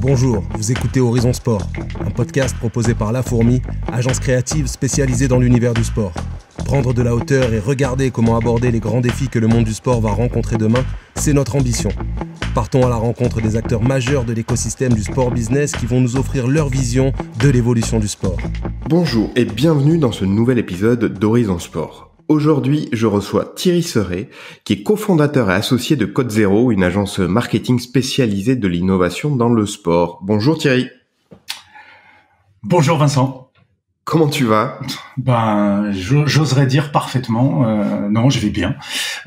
Bonjour, vous écoutez Horizon Sport, un podcast proposé par La Fourmi, agence créative spécialisée dans l'univers du sport. Prendre de la hauteur et regarder comment aborder les grands défis que le monde du sport va rencontrer demain, c'est notre ambition. Partons à la rencontre des acteurs majeurs de l'écosystème du sport business qui vont nous offrir leur vision de l'évolution du sport. Bonjour et bienvenue dans ce nouvel épisode d'Horizon Sport. Aujourd'hui, je reçois Thierry Serret, qui est cofondateur et associé de Code Zero, une agence marketing spécialisée de l'innovation dans le sport. Bonjour Thierry. Bonjour Vincent. Comment tu vas? Ben, j'oserais dire parfaitement. Euh, non, je vais bien.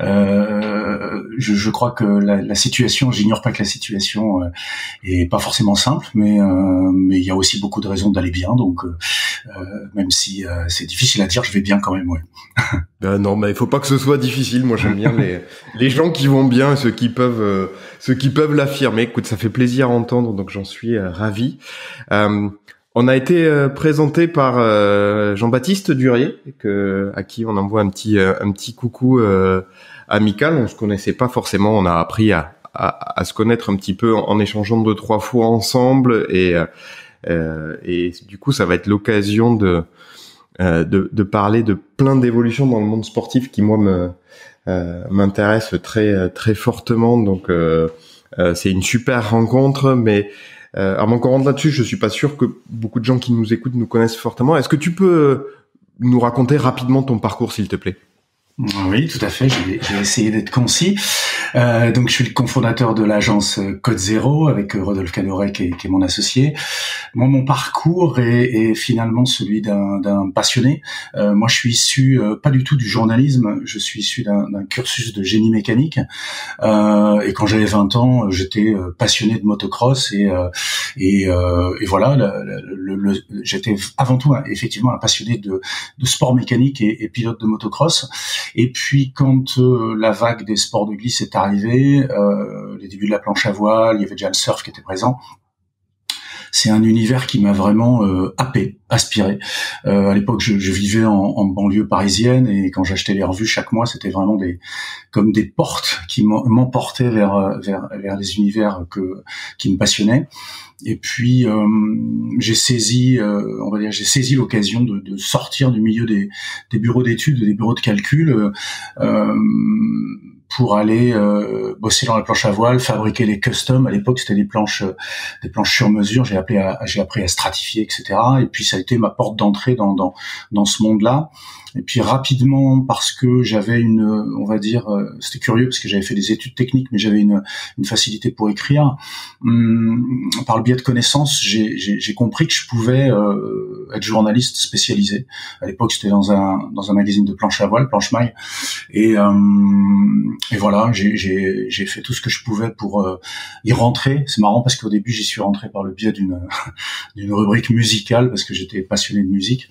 Euh, je, je, crois que la, la situation, j'ignore pas que la situation euh, est pas forcément simple, mais euh, mais il y a aussi beaucoup de raisons d'aller bien. Donc, euh, même si c'est difficile à dire, je vais bien quand même. Ouais. ben non, mais il faut pas que ce soit difficile. Moi, j'aime bien les les gens qui vont bien, ceux qui peuvent ceux qui peuvent l'affirmer. Écoute, ça fait plaisir à entendre, donc j'en suis ravi. On a été euh, présenté par euh, Jean-Baptiste Durier, que, à qui on envoie un petit euh, un petit coucou amical. On se connaissait pas forcément, on a appris à, à, se connaître un petit peu en, échangeant deux trois fois ensemble et et du coup ça va être l'occasion de, de, de parler de plein d'évolutions dans le monde sportif qui moi me m'intéresse très très fortement. Donc c'est une super rencontre, mais euh, avant qu'on rentre là-dessus, je suis pas sûr que beaucoup de gens qui nous écoutent nous connaissent fortement. Est-ce que tu peux nous raconter rapidement ton parcours, s'il te plaît? Oui, tout à fait. Je vais, d'être concis. Euh, donc, je suis le cofondateur de l'agence Code Zéro avec Rodolphe Cadorec qui, qui est, mon associé. Moi, mon parcours est, est finalement celui d'un passionné. Euh, moi, je suis issu euh, pas du tout du journalisme. Je suis issu d'un cursus de génie mécanique. Euh, et quand j'avais 20 ans, j'étais euh, passionné de motocross et et, et voilà. Le, le, j'étais avant tout effectivement un passionné de, de sport mécanique et, et pilote de motocross. Et puis quand euh, la vague des sports de glisse est arrivée, euh, les débuts de la planche à voile, il y avait déjà le surf qui était présent. C'est un univers qui m'a vraiment euh, happé, aspiré. Euh, à l'époque, je, je, vivais en, en, banlieue parisienne et quand j'achetais les revues chaque mois, c'était vraiment des comme des portes qui m'emportaient vers, vers vers les univers que qui me passionnaient. Et puis euh, j'ai saisi, euh, on va dire, j'ai saisi l'occasion de, de, sortir du milieu des, des bureaux d'études, des bureaux de calcul, euh, pour aller euh, bosser dans la planche à voile, fabriquer des customs. À l'époque, c'était des planches, des planches sur mesure. J'ai appris à, j'ai appris à stratifier, etc. Et puis ça a été ma porte d'entrée dans, dans, dans ce monde-là. Et puis rapidement, parce que j'avais une, on va dire, euh, c'était curieux parce que j'avais fait des études techniques, mais j'avais une, une, facilité pour écrire. Hum, par le biais de connaissances, j'ai compris que je pouvais euh, être journaliste spécialisé. À l'époque, c'était dans un dans un magazine de planche à voile, planche maille, et, hum, et voilà, j'ai fait tout ce que je pouvais pour euh, y rentrer. C'est marrant parce qu'au début, j'y suis rentré par le biais d'une d'une rubrique musicale parce que j'étais passionné de musique.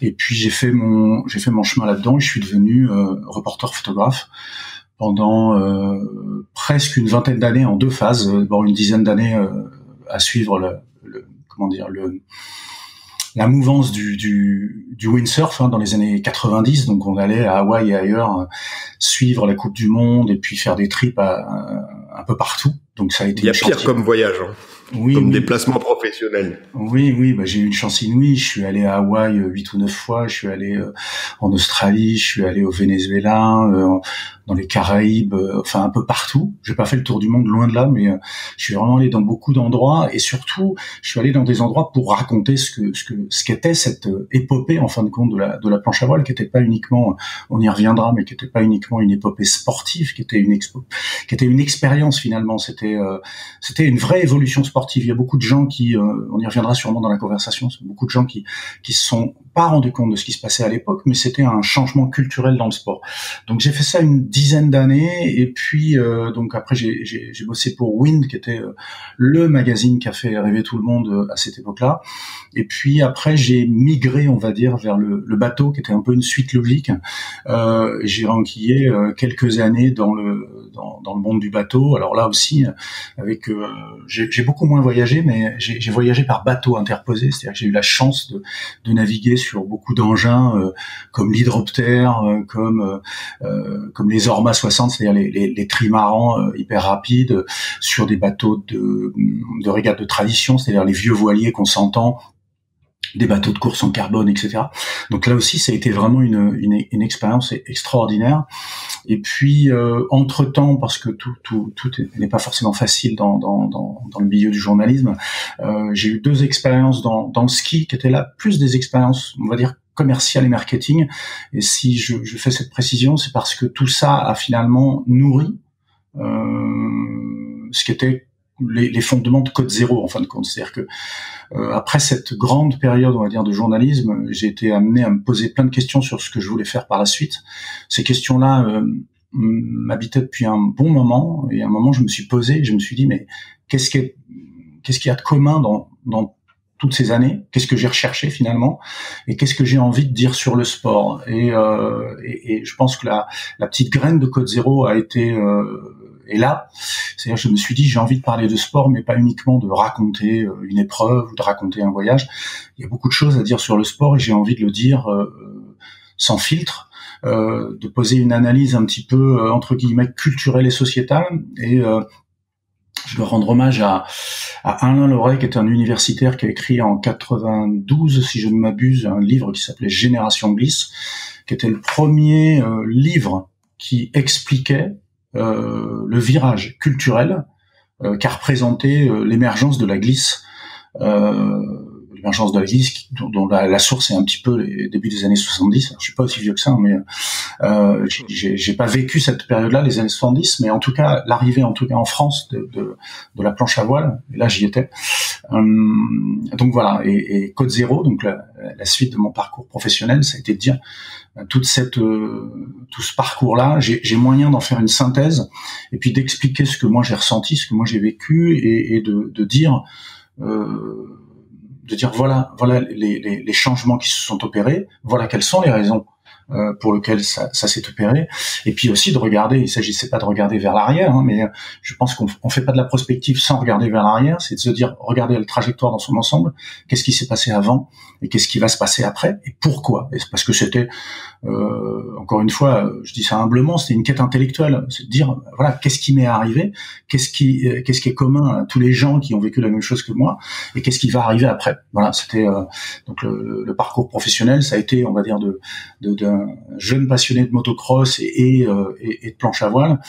Et puis j'ai fait mon j'ai fait mon chemin là-dedans et je suis devenu euh, reporter photographe pendant euh, presque une vingtaine d'années en deux phases, d'abord une dizaine d'années euh, à suivre le, comment dire le la mouvance du, du, du windsurf hein, dans les années 90. Donc on allait à Hawaï et ailleurs suivre la Coupe du Monde et puis faire des trips un peu partout. Donc ça a été. Il y a pire comme voyage. Hein oui, comme déplacement professionnel. Oui, oui, bah, j'ai eu une chance inouïe. Je suis allé à Hawaï euh, huit ou neuf fois. Je suis allé euh, en Australie. Je suis allé au Venezuela, euh, dans les Caraïbes, enfin un peu partout. J'ai pas fait le tour du monde, loin de là, mais je suis vraiment allé dans beaucoup d'endroits et surtout, je suis allé dans des endroits pour raconter ce que ce que ce qu'était cette épopée en fin de compte de la de la planche à voile, qui était pas uniquement, on y reviendra, mais qui était pas uniquement une épopée sportive, qui était une expo, qui était une expérience finalement. C'était c'était une vraie évolution sportive il y a beaucoup de gens qui, euh, on y reviendra sûrement dans la conversation, beaucoup de gens qui qui sont pas rendu compte de ce qui se passait à l'époque, mais c'était un changement culturel dans le sport. Donc j'ai fait ça une dizaine d'années et puis euh, donc après j'ai, bossé pour Wind qui était euh, le magazine qui a fait rêver tout le monde à cette époque-là. Et puis après j'ai migré, on va dire, vers le, bateau qui était un peu une suite logique. Euh, j'ai renquillé quelques années dans le dans, le monde du bateau. Alors là aussi avec j'ai beaucoup moins voyagé, mais j'ai voyagé par bateau interposé, c'est-à-dire que j'ai eu la chance de, de, naviguer sur beaucoup d'engins euh, comme l'hydroptère, euh, comme euh, comme les Orma 60, c'est-à-dire les, les, trimarans hyper rapides, sur des bateaux de, de de tradition, c'est-à-dire les vieux voiliers qu'on s'entend des bateaux de course en carbone, etc. Donc là aussi, ça a été vraiment une, une, une expérience extraordinaire. Et puis, euh, entre-temps, parce que tout, tout, tout n'est pas forcément facile dans, dans, dans, dans, le milieu du journalisme, euh, j'ai eu deux expériences dans, dans le ski qui étaient là plus des expériences, on va dire, commerciales et marketing. Et si je, je fais cette précision, c'est parce que tout ça a finalement nourri euh, ce qui était les, les, fondements de Code Zéro en fin de compte. C'est-à-dire que euh, après cette grande période, on va dire, de journalisme, j'ai été amené à me poser plein de questions sur ce que je voulais faire par la suite. Ces questions-là euh, m'habitaient depuis un bon moment, et à un moment, je me suis posé, je me suis dit, mais qu'est-ce qu'il qu'est-ce qu'il y a de commun dans, dans toutes ces années? Qu'est-ce que j'ai recherché finalement? Et qu'est-ce que j'ai envie de dire sur le sport? Et, euh, et, et, je pense que la, la petite graine de Code Zéro a été euh, et là, c'est-à-dire, je me suis dit, j'ai envie de parler de sport, mais pas uniquement de raconter euh, une épreuve ou de raconter un voyage. Il y a beaucoup de choses à dire sur le sport et j'ai envie de le dire euh, sans filtre, euh, de poser une analyse un petit peu entre guillemets culturelle et sociétale. Et je dois rendre hommage à, Alain Loret, qui est un universitaire qui a écrit en 92, si je ne m'abuse, un livre qui s'appelait Génération Glisse, qui était le premier livre qui expliquait le virage culturel euh, qu'a représenté euh, l'émergence de la glisse l'émergence de la glisse dont, la, source est un petit peu les débuts des années 70. je suis pas aussi vieux que ça, mais euh, j'ai pas vécu cette période-là, les années 70, mais en tout cas l'arrivée, en tout cas en France, de, de, de la planche à voile. Et là, j'y étais. Donc voilà. Et, Code Zéro, donc la, suite de mon parcours professionnel, ça a été de dire toute cette, euh, tout ce parcours-là, j'ai moyen d'en faire une synthèse et puis d'expliquer ce que moi j'ai ressenti, ce que moi j'ai vécu et, de, dire, euh, de dire voilà, voilà les, les, les, changements qui se sont opérés, voilà quelles sont les raisons euh, pour lequel ça, ça s'est opéré, et puis aussi de regarder. Il s'agissait pas de regarder vers l'arrière, hein, mais je pense qu'on on fait pas de la prospective sans regarder vers l'arrière. C'est de se dire regarder la trajectoire dans son ensemble. Qu'est-ce qui s'est passé avant et qu'est-ce qui va se passer après et pourquoi? Parce que c'était euh, encore une fois, je dis ça humblement, c'était une quête intellectuelle, c'est de dire voilà qu'est-ce qui m'est arrivé, qu'est-ce qui euh, qu'est-ce qui est commun à tous les gens qui ont vécu la même chose que moi et qu'est-ce qui va arriver après. Voilà, c'était euh, donc le, le, parcours professionnel, ça a été on va dire de, de jeune passionné de motocross et, euh, et, et, de planche à voile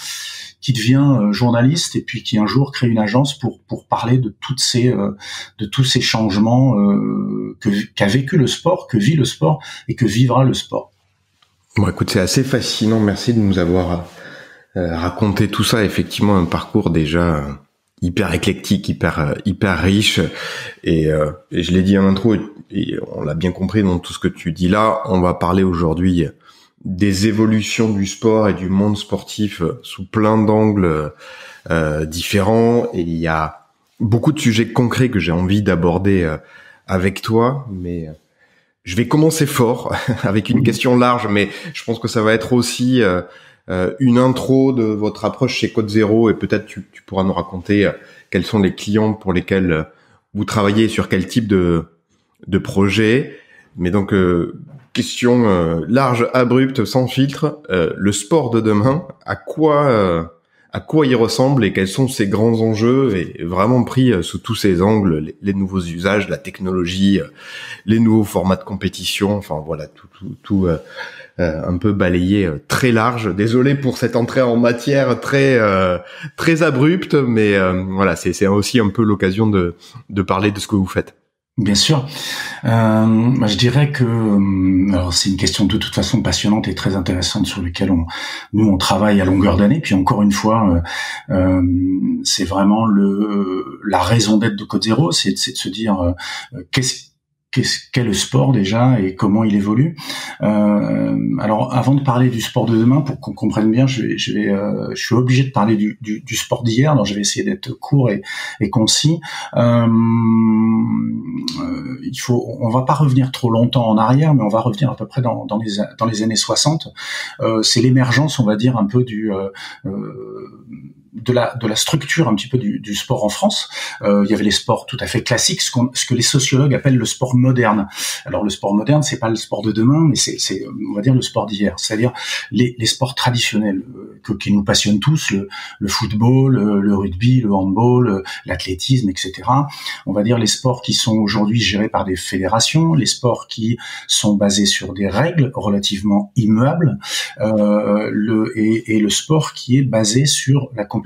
qui devient euh, journaliste et puis qui un jour crée une agence pour pour parler de toutes ces de tous ces changements que qu'a vécu le sport, que vit le sport et que vivra le sport. Bon, écoute, c'est assez fascinant. Merci de nous avoir raconté tout ça. Effectivement, un parcours déjà hyper éclectique, hyper hyper riche et, et je l'ai dit en intro et on l'a bien compris dans tout ce que tu dis là. On va parler aujourd'hui des évolutions du sport et du monde sportif sous plein d'angles euh, différents et il y a beaucoup de sujets concrets que j'ai envie d'aborder euh, avec toi, mais euh, je vais commencer fort avec une question large, mais je pense que ça va être aussi euh, une intro de votre approche chez Code Zero et peut-être tu, tu, pourras nous raconter quels sont les clients pour lesquels vous travaillez sur quel type de de projet. Mais donc, euh, question euh, large, abrupte, sans filtre. Euh, le sport de demain, à quoi, à quoi il ressemble et quels sont ses grands enjeux et vraiment pris sous tous ses angles, les, nouveaux usages, la technologie, les nouveaux formats de compétition. Enfin voilà, tout, tout, tout un peu balayé très large. Désolé pour cette entrée en matière très très abrupte, mais voilà, c'est aussi un peu l'occasion de de parler de ce que vous faites. Bien sûr. Euh, bah, je dirais que euh, c'est une question de toute façon passionnante et très intéressante sur laquelle on, nous on travaille à longueur d'année. Puis encore une fois, euh, euh c'est vraiment le la raison d'être de Code Zéro, c'est de se dire euh, qu'est-ce qu'est-ce qu'est le sport déjà et comment il évolue. Euh, alors, avant de parler du sport de demain, pour qu'on comprenne bien, je, je, vais, euh, je suis obligé de parler du, du, du sport d'hier. Alors, je vais essayer d'être court et, et concis. Euh, euh il faut, on va pas revenir trop longtemps en arrière, mais on va revenir à peu près dans, dans les dans les années 60. Euh, c'est l'émergence, on va dire, un peu du de la de la structure un petit peu du, du sport en France. Euh, il y avait les sports tout à fait classiques, ce, ce, que les sociologues appellent le sport moderne. Alors le sport moderne, c'est pas le sport de demain, mais c'est on va dire le sport d'hier, c'est-à-dire les, les, sports traditionnels euh, que, qui nous passionnent tous, le, le football, le, le, rugby, le handball, l'athlétisme, etc. On va dire les sports qui sont aujourd'hui gérés par des fédérations, les sports qui sont basés sur des règles relativement immuables, euh, le, et, et le sport qui est basé sur la compétition.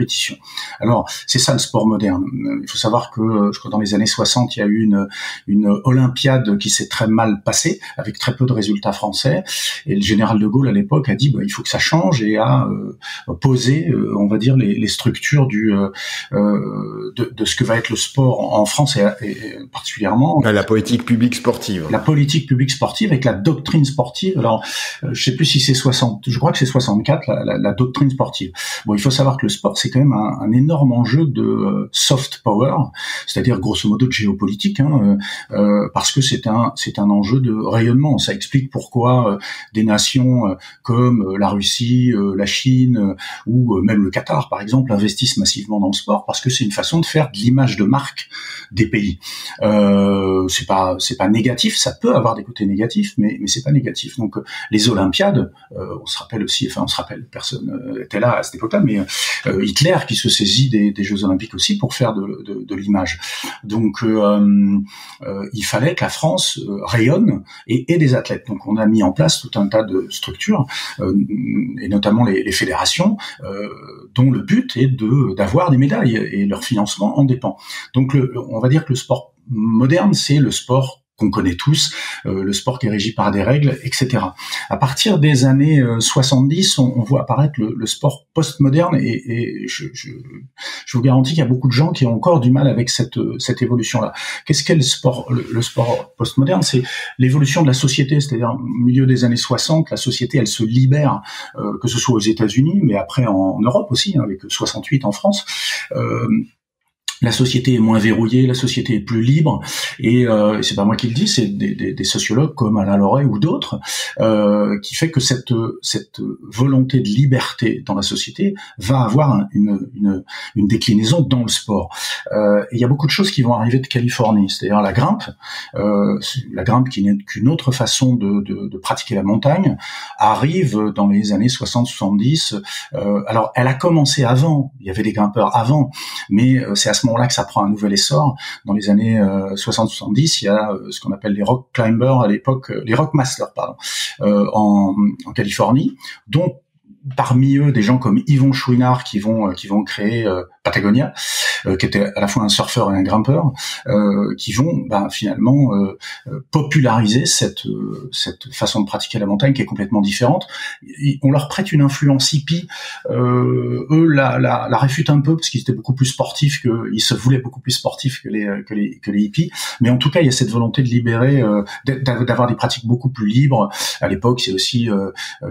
Alors, c'est ça le sport moderne. Il faut savoir que je crois dans les années 60, il y a eu une, une Olympiade qui s'est très mal passée, avec très peu de résultats français. Et le général de Gaulle, à l'époque, a dit bah, il faut que ça change et a euh, posé, euh, on va dire, les, les structures du, euh, euh, de, de, ce que va être le sport en France et, et particulièrement... La politique publique sportive. La politique publique sportive avec la doctrine sportive. Alors, je sais plus si c'est 60, je crois que c'est 64, la, la, la doctrine sportive. Bon, il faut savoir que le sport, c'est quand même un, énorme enjeu de euh, soft power, c'est-à-dire grosso modo de géopolitique, hein, euh, euh, parce que c'est un c'est un enjeu de rayonnement. Ça explique pourquoi des nations comme la Russie, la Chine ou même le Qatar, par exemple, investissent massivement dans le sport, parce que c'est une façon de faire de l'image de marque des pays. Euh, c'est pas c'est pas négatif, ça peut avoir des côtés négatifs, mais mais c'est pas négatif. Donc les Olympiades, on se rappelle aussi, enfin on se rappelle, personne était là à cette époque-là, mais euh, Hitler qui se saisit des, Jeux Olympiques aussi pour faire de, l'image. Donc euh, euh, il fallait que la France rayonne et ait des athlètes. Donc on a mis en place tout un tas de structures et notamment les, fédérations dont le but est de d'avoir des médailles et leur financement en dépend. Donc on va dire que le sport moderne, c'est le sport qu'on connaît tous, euh, le sport qui est régi par des règles, etc. À partir des années 70, euh, on, on voit apparaître le, le sport postmoderne et, et je, je, je, vous garantis qu'il y a beaucoup de gens qui ont encore du mal avec cette, cette évolution-là. Qu'est-ce qu'est le sport le, sport postmoderne? C'est l'évolution de la société, c'est-à-dire au milieu des années 60, la société, elle se libère, euh, que ce soit aux États-Unis, mais après en, en Europe aussi, hein, avec 68 en France. Euh, la société est moins verrouillée, la société est plus libre, et euh, c'est pas moi qui le dis, c'est des, sociologues comme Alain Loret ou d'autres, euh, qui fait que cette volonté de liberté dans la société va avoir une, déclinaison dans le sport. Euh, il y a beaucoup de choses qui vont arriver de Californie, c'est-à-dire la grimpe, euh, la grimpe qui n'est qu'une autre façon de, de, pratiquer la montagne, arrive dans les années 60-70. Euh, alors, elle a commencé avant, il y avait des grimpeurs avant, mais c'est à ce moment là que ça prend un nouvel essor. Dans les années 60-70, euh, il y a euh, ce qu'on appelle les rock climbers à l'époque, euh, les rock masters, pardon, en, en Californie, dont parmi eux des gens comme Yvon Chouinard qui vont qui vont créer Patagonia, euh, qui était à la fois un surfeur et un grimpeur, euh, qui vont ben, finalement euh, populariser cette cette façon de pratiquer la montagne qui est complètement différente. on leur prête une influence hippie. eux la, la, la réfutent un peu parce qu'ils étaient beaucoup plus sportifs que ils se voulaient beaucoup plus sportifs que les que les que les hippies. Mais en tout cas, il y a cette volonté de libérer, d'avoir des pratiques beaucoup plus libres. À l'époque, c'est aussi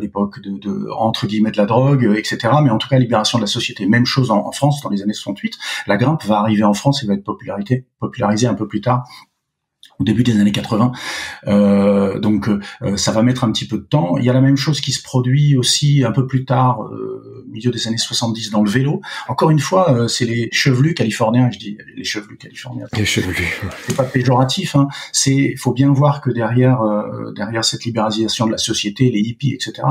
l'époque de, de, entre guillemets de la drogue, etc. Mais en tout cas, libération de la société. Même chose en, en France dans les années 68. La grimpe va arriver en France et va être popularisée un peu plus tard au début des années 80. Euh, donc euh, ça va mettre un petit peu de temps. Il y a la même chose qui se produit aussi un peu plus tard, euh, milieu des années 70, dans le vélo. Encore une fois, euh, c'est les chevelus californiens, je dis les chevelus californiens. Les chevelus. C'est pas péjoratif. Hein. C'est, faut bien voir que derrière, euh, derrière cette libéralisation de la société, les hippies, etc.,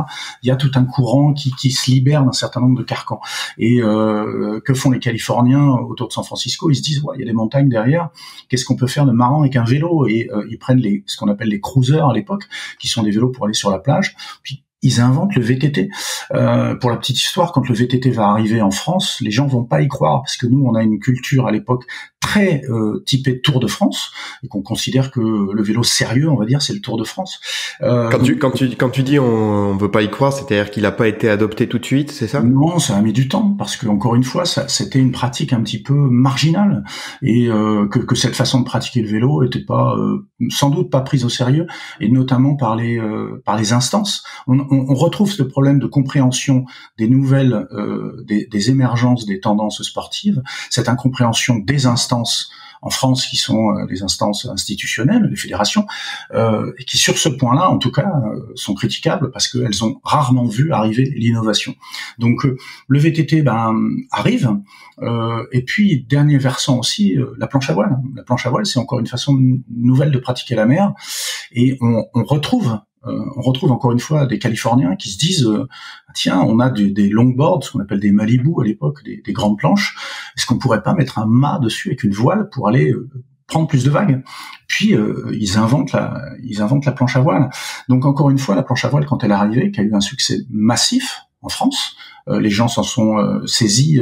il y a tout un courant qui, qui se libère d'un certain nombre de carcans. Et euh, que font les Californiens autour de San Francisco? Ils se disent, ouais, il y a des montagnes derrière. Qu'est-ce qu'on peut faire de marrant avec un vélo? Et euh, ils prennent ce qu'on appelle les cruisers à l'époque, qui sont des vélos pour aller sur la plage. Ils inventent le VTT. Euh, pour la petite histoire, quand le VTT va arriver en France, les gens vont pas y croire parce que nous, on a une culture à l'époque très euh, typé Tour de France et qu'on considère que le vélo sérieux, on va dire, c'est le Tour de France. Euh, quand tu quand tu quand tu dis on, on veut pas y croire, c'est-à-dire qu'il n'a pas été adopté tout de suite, c'est ça? Non, ça a mis du temps parce que encore une fois, c'était une pratique un petit peu marginale et euh, que, que cette façon de pratiquer le vélo était pas euh, sans doute pas prise au sérieux et notamment par les euh, par les instances. On, on, on, retrouve ce problème de compréhension des nouvelles, euh, des, des émergences des tendances sportives, cette incompréhension des instances en France qui sont les instances institutionnelles, les fédérations, et qui sur ce point-là, en tout cas, sont critiquables parce qu'elles ont rarement vu arriver l'innovation. Donc le VTT ben, arrive, et puis dernier versant aussi, la planche à voile. La planche à voile, c'est encore une façon nouvelle de pratiquer la mer, et on, on retrouve euh, on retrouve encore une fois des Californiens qui se disent euh, tiens, on a des longboards, ce qu'on appelle des Malibu à l'époque, des, grandes planches. Est-ce qu'on pourrait pas mettre un mât dessus avec une voile pour aller euh, prendre plus de vagues? Puis ils inventent la, ils inventent la planche à voile. Donc encore une fois, la planche à voile quand elle est arrivée, qui a eu un succès massif en France, les gens s'en sont saisis.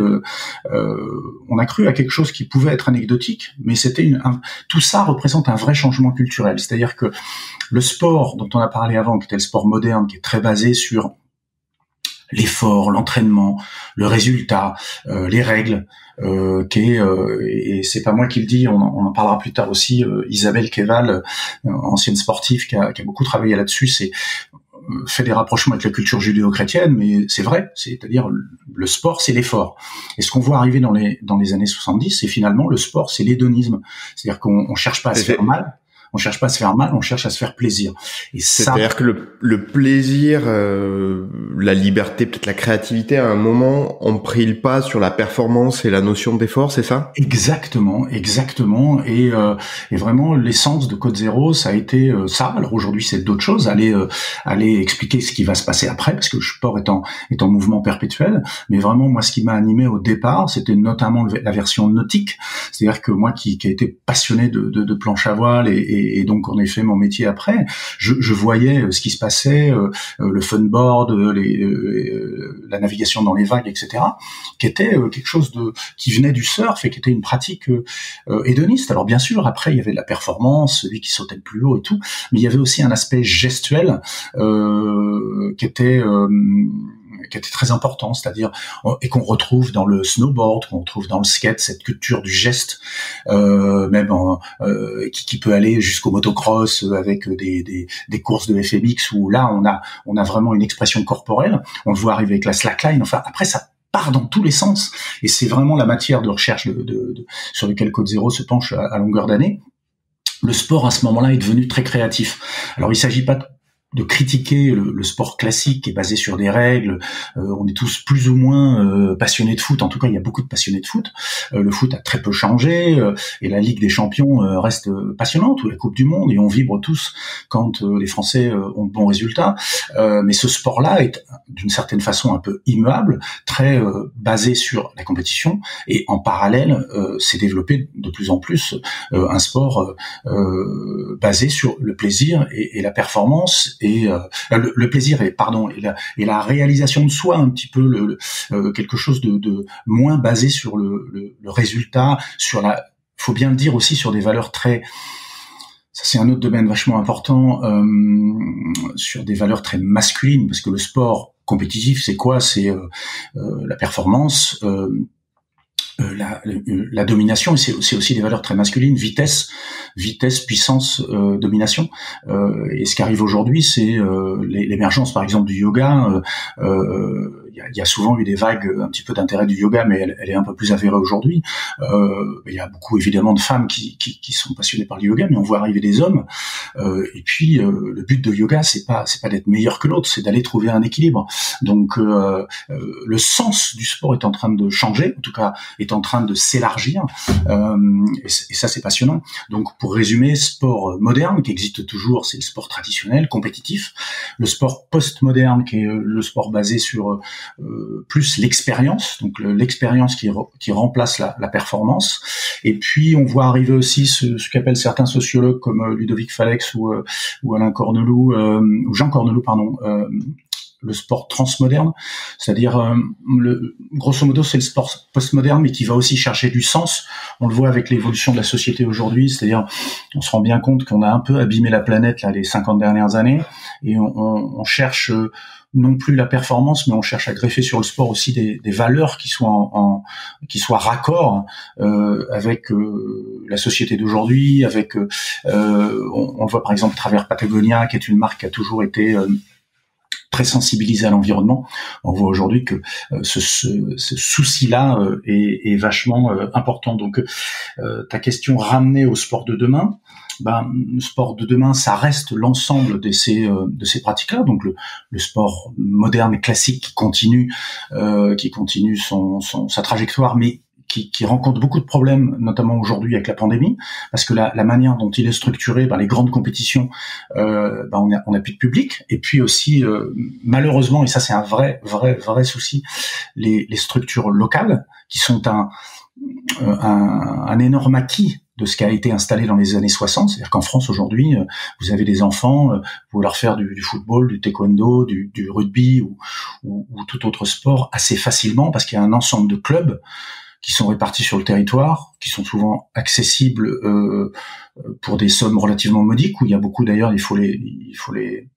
on a cru à quelque chose qui pouvait être anecdotique, mais c'était une, tout ça représente un vrai changement culturel. C'est-à-dire que le sport dont on a parlé avant, qui était le sport moderne, qui est très basé sur l'effort, l'entraînement, le résultat, euh, les règles, euh, qui est, euh, et c'est pas moi qui le dis, on en, parlera plus tard aussi, euh, Isabelle Keval, ancienne sportive qui a, qui a beaucoup travaillé là-dessus, c'est fait des rapprochements avec la culture judéo-chrétienne, mais c'est vrai, c'est-à-dire le sport, c'est l'effort. Et ce qu'on voit arriver dans les dans les années 70, c'est finalement le sport, c'est l'hédonisme, c'est-à-dire qu'on on cherche pas à se faire mal, on cherche pas à se faire mal, on cherche à se faire plaisir. Et c'est-à-dire que le, le plaisir, euh, la liberté, peut-être la créativité, à un moment, on pris le pas sur la performance et la notion d'effort, c'est ça? Exactement, exactement. Et, euh, et vraiment, l'essence de Code Zéro, ça a été euh, ça. Alors aujourd'hui, c'est d'autres choses. Aller, aller expliquer ce qui va se passer après, parce que le sport est en, est en mouvement perpétuel. Mais vraiment, moi, ce qui m'a animé au départ, c'était notamment la version nautique. C'est-à-dire que moi, qui, qui a été passionné de, de, de planche à voile et et, donc en effet mon métier après, je, je voyais euh, ce qui se passait, euh, euh, le funboard, les, la navigation dans les vagues, etc., qui était quelque chose de qui venait du surf et qui était une pratique hédoniste. Alors bien sûr, après il y avait de la performance, celui qui sautait le plus haut et tout, mais il y avait aussi un aspect gestuel qui était qui était très important, c'est-à-dire et qu'on retrouve dans le snowboard, qu'on retrouve dans le skate, cette culture du geste, euh, même euh, qui, peut aller jusqu'au motocross avec des, des, des, courses de FMX où là on a on a vraiment une expression corporelle. On le voit arriver avec la slackline. Enfin après ça part dans tous les sens et c'est vraiment la matière de recherche de, de, sur laquelle Code Zero se penche à, longueur d'année le sport à ce moment-là est devenu très créatif. Alors il s'agit pas de critiquer le, sport classique qui est basé sur des règles. Euh, on est tous plus ou moins euh, passionnés de foot. En tout cas, il y a beaucoup de passionnés de foot. Euh, le foot a très peu changé et la Ligue des Champions reste passionnante ou la Coupe du Monde et on vibre tous quand les Français ont de bons résultats. mais ce sport-là est d'une certaine façon un peu immuable, très basé sur la compétition et en parallèle, s'est développé de plus en plus un sport basé sur le plaisir et la performance et euh, le, plaisir et pardon et la, et la, réalisation de soi un petit peu le, euh, quelque chose de, de, moins basé sur le, le, résultat, sur la faut bien le dire aussi sur des valeurs très ça c'est un autre domaine vachement important euh, sur des valeurs très masculines parce que le sport compétitif c'est quoi? C'est euh, la performance euh, la, la, domination, c'est aussi des valeurs très masculines, vitesse, vitesse, puissance, euh, domination. Euh, et ce qui arrive aujourd'hui, c'est euh, l'émergence, par exemple, du yoga. Euh, il y, a souvent eu des vagues un petit peu d'intérêt du yoga, mais elle, elle, est un peu plus avérée aujourd'hui. Euh, il y a beaucoup évidemment de femmes qui, qui, qui, sont passionnées par le yoga, mais on voit arriver des hommes. Euh, et puis euh, le but de yoga, c'est pas c'est pas d'être meilleur que l'autre, c'est d'aller trouver un équilibre. Donc euh, euh, le sens du sport est en train de changer, en tout cas est en train de s'élargir, et, et, ça c'est passionnant. Donc pour résumer, sport moderne qui existe toujours, c'est le sport traditionnel, compétitif. Le sport post-moderne qui est le sport basé sur euh, plus l'expérience, donc l'expérience qui, qui remplace la, la, performance. Et puis on voit arriver aussi ce, ce qu'appellent certains sociologues comme euh, Ludovic Falex ou, euh, ou Alain Cornelou, ou Jean Cornelou, pardon, le sport transmoderne, c'est-à-dire le, grosso modo c'est le sport postmoderne mais qui va aussi chercher du sens. On le voit avec l'évolution de la société aujourd'hui, c'est-à-dire on se rend bien compte qu'on a un peu abîmé la planète là les 50 dernières années et on, on, on cherche non plus la performance, mais on cherche à greffer sur le sport aussi des, valeurs qui soient en, qui soient raccord euh, avec euh, la société d'aujourd'hui, avec euh, on, on, voit par exemple à travers Patagonia, qui est une marque qui a toujours été très sensibilisés à l'environnement. On voit aujourd'hui que ce, ce, souci-là est, est, vachement important. Donc, ta question ramenée au sport de demain, ben, le sport de demain, ça reste l'ensemble de ces de ces pratiques-là. Donc le, sport moderne et classique qui continue, euh, qui continue son, son, sa trajectoire, mais qui, qui, rencontre beaucoup de problèmes, notamment aujourd'hui avec la pandémie, parce que la, la manière dont il est structuré, ben, les grandes compétitions, euh, ben, on, a, on a plus de public, et puis aussi euh, malheureusement, et ça c'est un vrai, vrai, vrai souci, les, les structures locales qui sont un, euh, un, un énorme acquis de ce qui a été installé dans les années 60. C'est-à-dire qu'en France aujourd'hui, euh, vous avez des enfants, vous pouvez leur faire du, du football, du taekwondo, du, du rugby ou, ou, tout autre sport assez facilement parce qu'il y a un ensemble de clubs qui sont répartis sur le territoire, qui sont souvent accessibles euh, pour des sommes relativement modiques, où il y a beaucoup d'ailleurs, il faut les, il faut les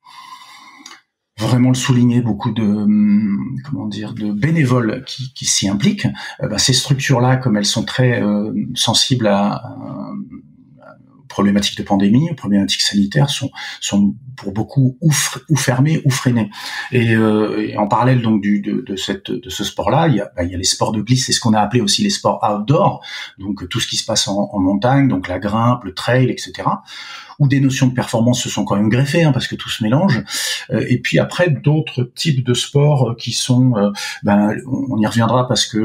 vraiment le souligner, beaucoup de hum, comment dire de bénévoles qui, qui s'y impliquent. Euh, bah, ces structures-là, comme elles sont très euh, sensibles à, à problématiques de pandémie, problématiques sanitaires sont sont pour beaucoup ou, ou fermés ou freinés. Et, euh, et, en parallèle donc du, de, de, cette de ce sport-là, il bah, il y a les sports de glisse, c'est ce qu'on a appelé aussi les sports outdoor, donc tout ce qui se passe en, en montagne, donc la grimpe, le trail, etc où des notions de performance se sont quand même greffées, hein, parce que tout se mélange. Euh, et puis après, d'autres types de sports euh, qui sont, euh, ben, on y reviendra parce que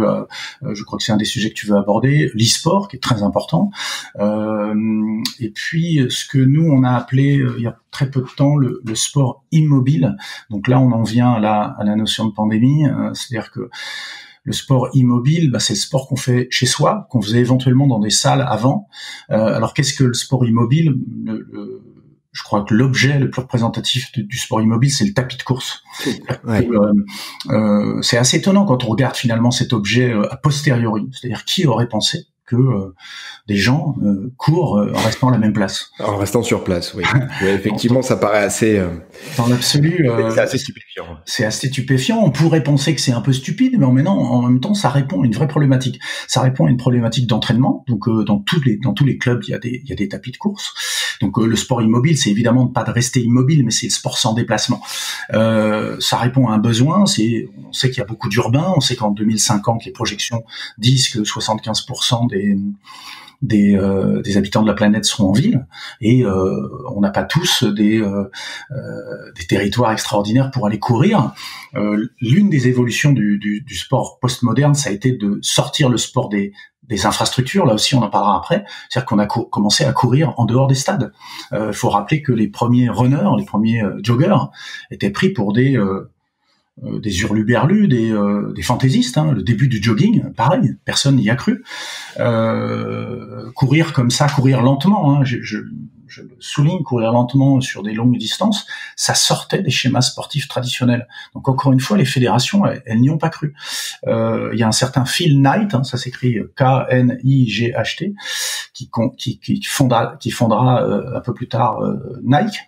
je crois que c'est un des sujets que tu veux aborder, l'e-sport, qui est très important. et puis, ce que nous, on a appelé, il y a très peu de temps, le, sport immobile. Donc là, on en vient à la, à la notion de pandémie, c'est-à-dire que le sport immobile, bah, c'est le sport qu'on fait chez soi, qu'on faisait éventuellement dans des salles avant. Euh, alors qu'est-ce que le sport immobile? Je crois que l'objet le plus représentatif du sport immobile, c'est le tapis de course. Euh, euh, c'est assez étonnant quand on regarde finalement cet objet a posteriori. C'est-à-dire qui aurait pensé? Que euh, des gens euh, courent euh, en restant à la même place. En restant sur place, oui. effectivement, ça paraît assez. Dans l'absolu, c'est assez stupéfiant. C'est assez stupéfiant. On pourrait penser que c'est un peu stupide, mais en même, temps, en même temps, ça répond à une vraie problématique. Ça répond à une problématique d'entraînement. Donc, dans tous les dans tous les clubs, il y a des il y a des tapis de course. Donc, le sport immobile, c'est évidemment pas de rester immobile, mais c'est le sport sans déplacement. ça répond à un besoin. C'est on sait qu'il y a beaucoup d'urbains. On sait qu'en 2050, les projections disent que 75% des des, euh, des, habitants de la planète seront en ville et euh, on n'a pas tous des, euh, des territoires extraordinaires pour aller courir. L'une des évolutions du, du, du sport postmoderne, ça a été de sortir le sport des, infrastructures, là aussi on en parlera après, c'est-à-dire qu'on a commencé à courir en dehors des stades. Il faut rappeler que les premiers runners, les premiers joggers étaient pris pour des euh, des hurluberlus, des, euh, des fantaisistes. Hein. Le début du jogging, pareil, personne n'y a cru. Euh, courir comme ça, courir lentement. Hein. Je souligne, courir lentement sur des longues distances, ça sortait des schémas sportifs traditionnels. Donc encore une fois, les fédérations, elles, n'y ont pas cru. Euh, il y a un certain Phil Knight, hein, ça s'écrit K-N-I-G-H-T, qui, qui, qui fondera, qui fondera euh, un peu plus tard euh, Nike,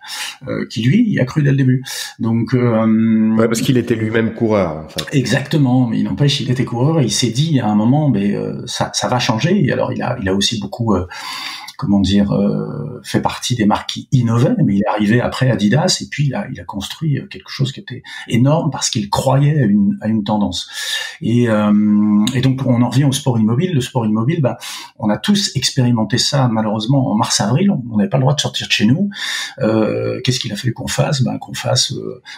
euh, qui lui y a cru dès le début. Donc ouais, parce qu'il était lui-même coureur. En fait. Exactement, mais il n'empêche, il était coureur et il s'est dit à un moment, mais ça, ça va changer. Et alors il a, il a aussi beaucoup comment dire, euh, fait partie des marques qui innovaient, mais il est arrivé après Adidas et puis il a, il a construit euh, quelque chose qui était énorme parce qu'il croyait à une, tendance. Et, euh, donc on en revient au sport immobile. Le sport immobile, bah, on a tous expérimenté ça malheureusement en mars-avril. On n'avait pas le droit de sortir de chez nous. Qu'est-ce qu'il a fallu qu'on fasse? Bah, Qu'on fasse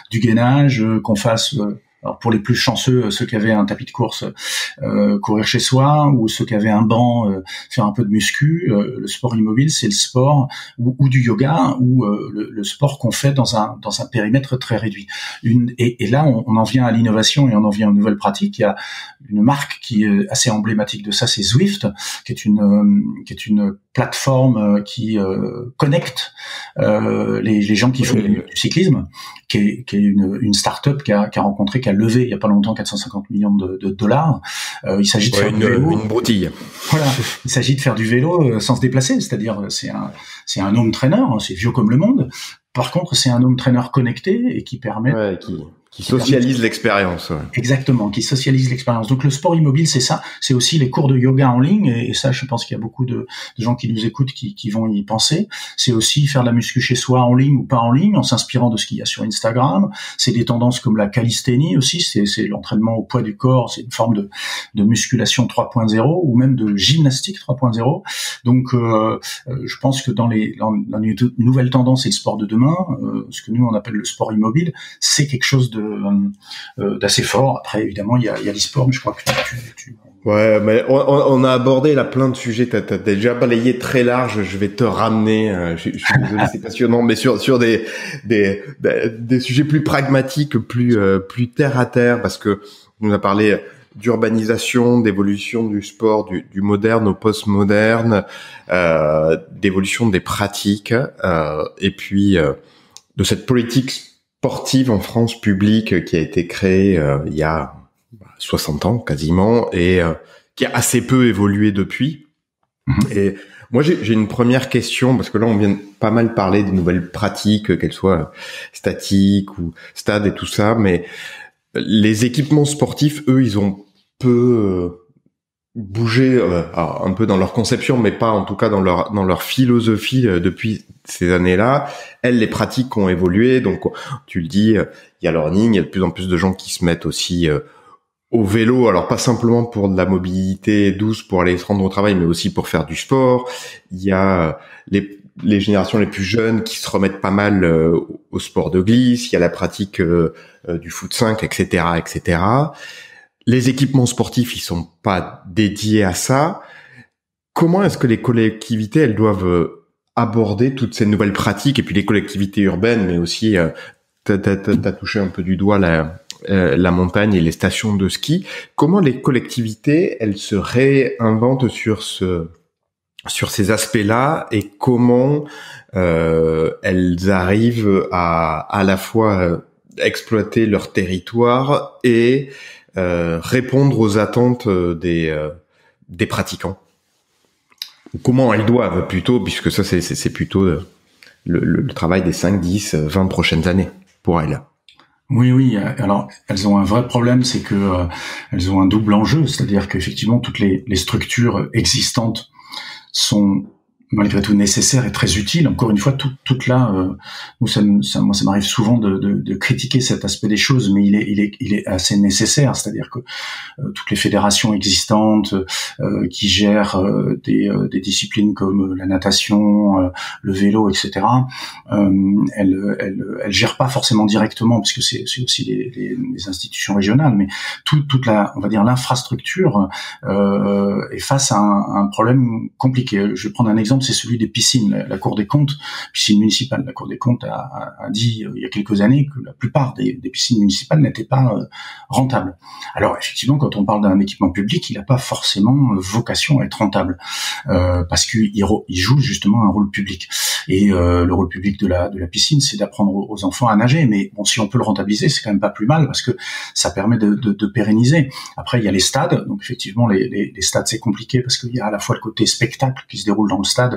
du gainage, qu'on fasse alors pour les plus chanceux, ceux qui avaient un tapis de course, euh, courir chez soi, ou ceux qui avaient un banc, euh, faire un peu de muscu. Euh, le sport immobile, c'est le sport ou, ou, du yoga, ou euh, le, le, sport qu'on fait dans un dans un périmètre très réduit. Une, et, et là, on, on, en vient à l'innovation et on en vient aux nouvelles pratiques. Il y a une marque qui est assez emblématique de ça, c'est Zwift, qui est une qui est une plateforme qui connecte les, les, gens qui font du cyclisme, qui est, qui est une, une start-up qui a, qui a rencontré levé il y a pas longtemps 450 millions de, de dollars. Euh, il s'agit de faire une, du vélo. Une broutille. Voilà. Il s'agit de faire du vélo euh, sans se déplacer, c'est-à-dire c'est un c'est un home trainer, hein, c'est vieux comme le monde. Par contre, c'est un home trainer connecté et qui permet ouais, qui qui socialise l'expérience. Exactement, qui socialise l'expérience. Donc le sport immobile, c'est ça. C'est aussi les cours de yoga en ligne, et, ça, je pense qu'il y a beaucoup de, gens qui nous écoutent qui, qui vont y penser. C'est aussi faire de la muscu chez soi en ligne ou pas en ligne, en s'inspirant de ce qu'il y a sur Instagram. C'est des tendances comme la calisthénie aussi, c'est l'entraînement au poids du corps, c'est une forme de, de musculation 3.0 ou même de gymnastique 3.0. Donc euh, euh, je pense que dans les, dans, les nouvelles tendances et le sport de demain, euh, ce que nous on appelle le sport immobile, c'est quelque chose de d'assez fort. Après, évidemment, il y a, y l'e-sport, mais je crois que tu, Ouais, mais on, a abordé là plein de sujets. T'as as déjà balayé très large. Je vais te ramener. Euh, je, suis désolé, c'est passionnant, mais sur sur des des sujets plus pragmatiques, plus euh, plus terre à terre, parce que on a parlé d'urbanisation, d'évolution du sport, du, moderne au post-moderne, euh, d'évolution des pratiques, euh, et puis de cette politique sportive en France publique qui a été créée euh, il y a 60 ans quasiment et euh, qui a assez peu évolué depuis. Mhm. Et moi, j'ai une première question parce que là, on vient pas mal parler des nouvelles pratiques, qu'elles soient statiques ou stades et tout ça, mais les équipements sportifs, eux, ils ont peu euh, bouger euh, un peu dans leur conception, mais pas en tout cas dans leur dans leur philosophie euh, depuis ces années-là. Elles, les pratiques ont évolué. Donc, tu le dis, euh, il y a le running, il y a de plus en plus de gens qui se mettent aussi au vélo. Alors pas simplement pour de la mobilité douce pour aller se rendre au travail, mais aussi pour faire du sport. Il y a les les générations les plus jeunes qui se remettent pas mal au sport de glisse. Il y a la pratique du foot 5, etc., etc les équipements sportifs, ils sont pas dédiés à ça. Comment est-ce que les collectivités, elles doivent euh, aborder toutes ces nouvelles pratiques et puis les collectivités urbaines, mais aussi, euh, as, touché un peu du doigt la, euh, la montagne et les stations de ski. Comment les collectivités, elles se réinventent sur ce sur ces aspects-là et comment euh, elles arrivent à à la fois exploiter leur territoire et euh, répondre aux attentes euh, des, euh, des pratiquants Comment elles doivent plutôt, puisque ça c'est plutôt le, le, travail des 5, 10, 20 prochaines années pour elles. Oui, oui. Alors, elles ont un vrai problème, c'est que elles ont un double enjeu, c'est-à-dire qu'effectivement toutes les, les structures existantes sont malgré tout nécessaire et très utile. Encore une fois, tout, toute là, euh, ça, ça, moi, ça m'arrive souvent de, de, de, critiquer cet aspect des choses, mais il est, il est, il est assez nécessaire. C'est-à-dire que euh, toutes les fédérations existantes euh, qui gèrent euh, des, euh, des, disciplines comme la natation, le vélo, etc., elles, elles, elles gèrent pas forcément directement, parce que c'est aussi les, les, institutions régionales, mais tout, toute la, on va dire, l'infrastructure est face à un, un problème compliqué. Je vais prendre un exemple c'est celui des piscines. La, Cour des comptes, piscine municipale, la Cour des comptes a, dit euh, il y a quelques années que la plupart des, piscines municipales n'étaient pas euh, rentables. Alors effectivement, quand on parle d'un équipement public, il n'a pas forcément euh, vocation à être rentable parce qu'il il joue justement un rôle public. Et le rôle public de la piscine, c'est d'apprendre aux enfants à nager. Mais bon, si on peut le rentabiliser, c'est quand même pas plus mal parce que ça permet de, pérenniser. Après, il y a les stades. Donc effectivement, les stades c'est compliqué parce qu'il y a à la fois le côté spectacle qui se déroule dans le stade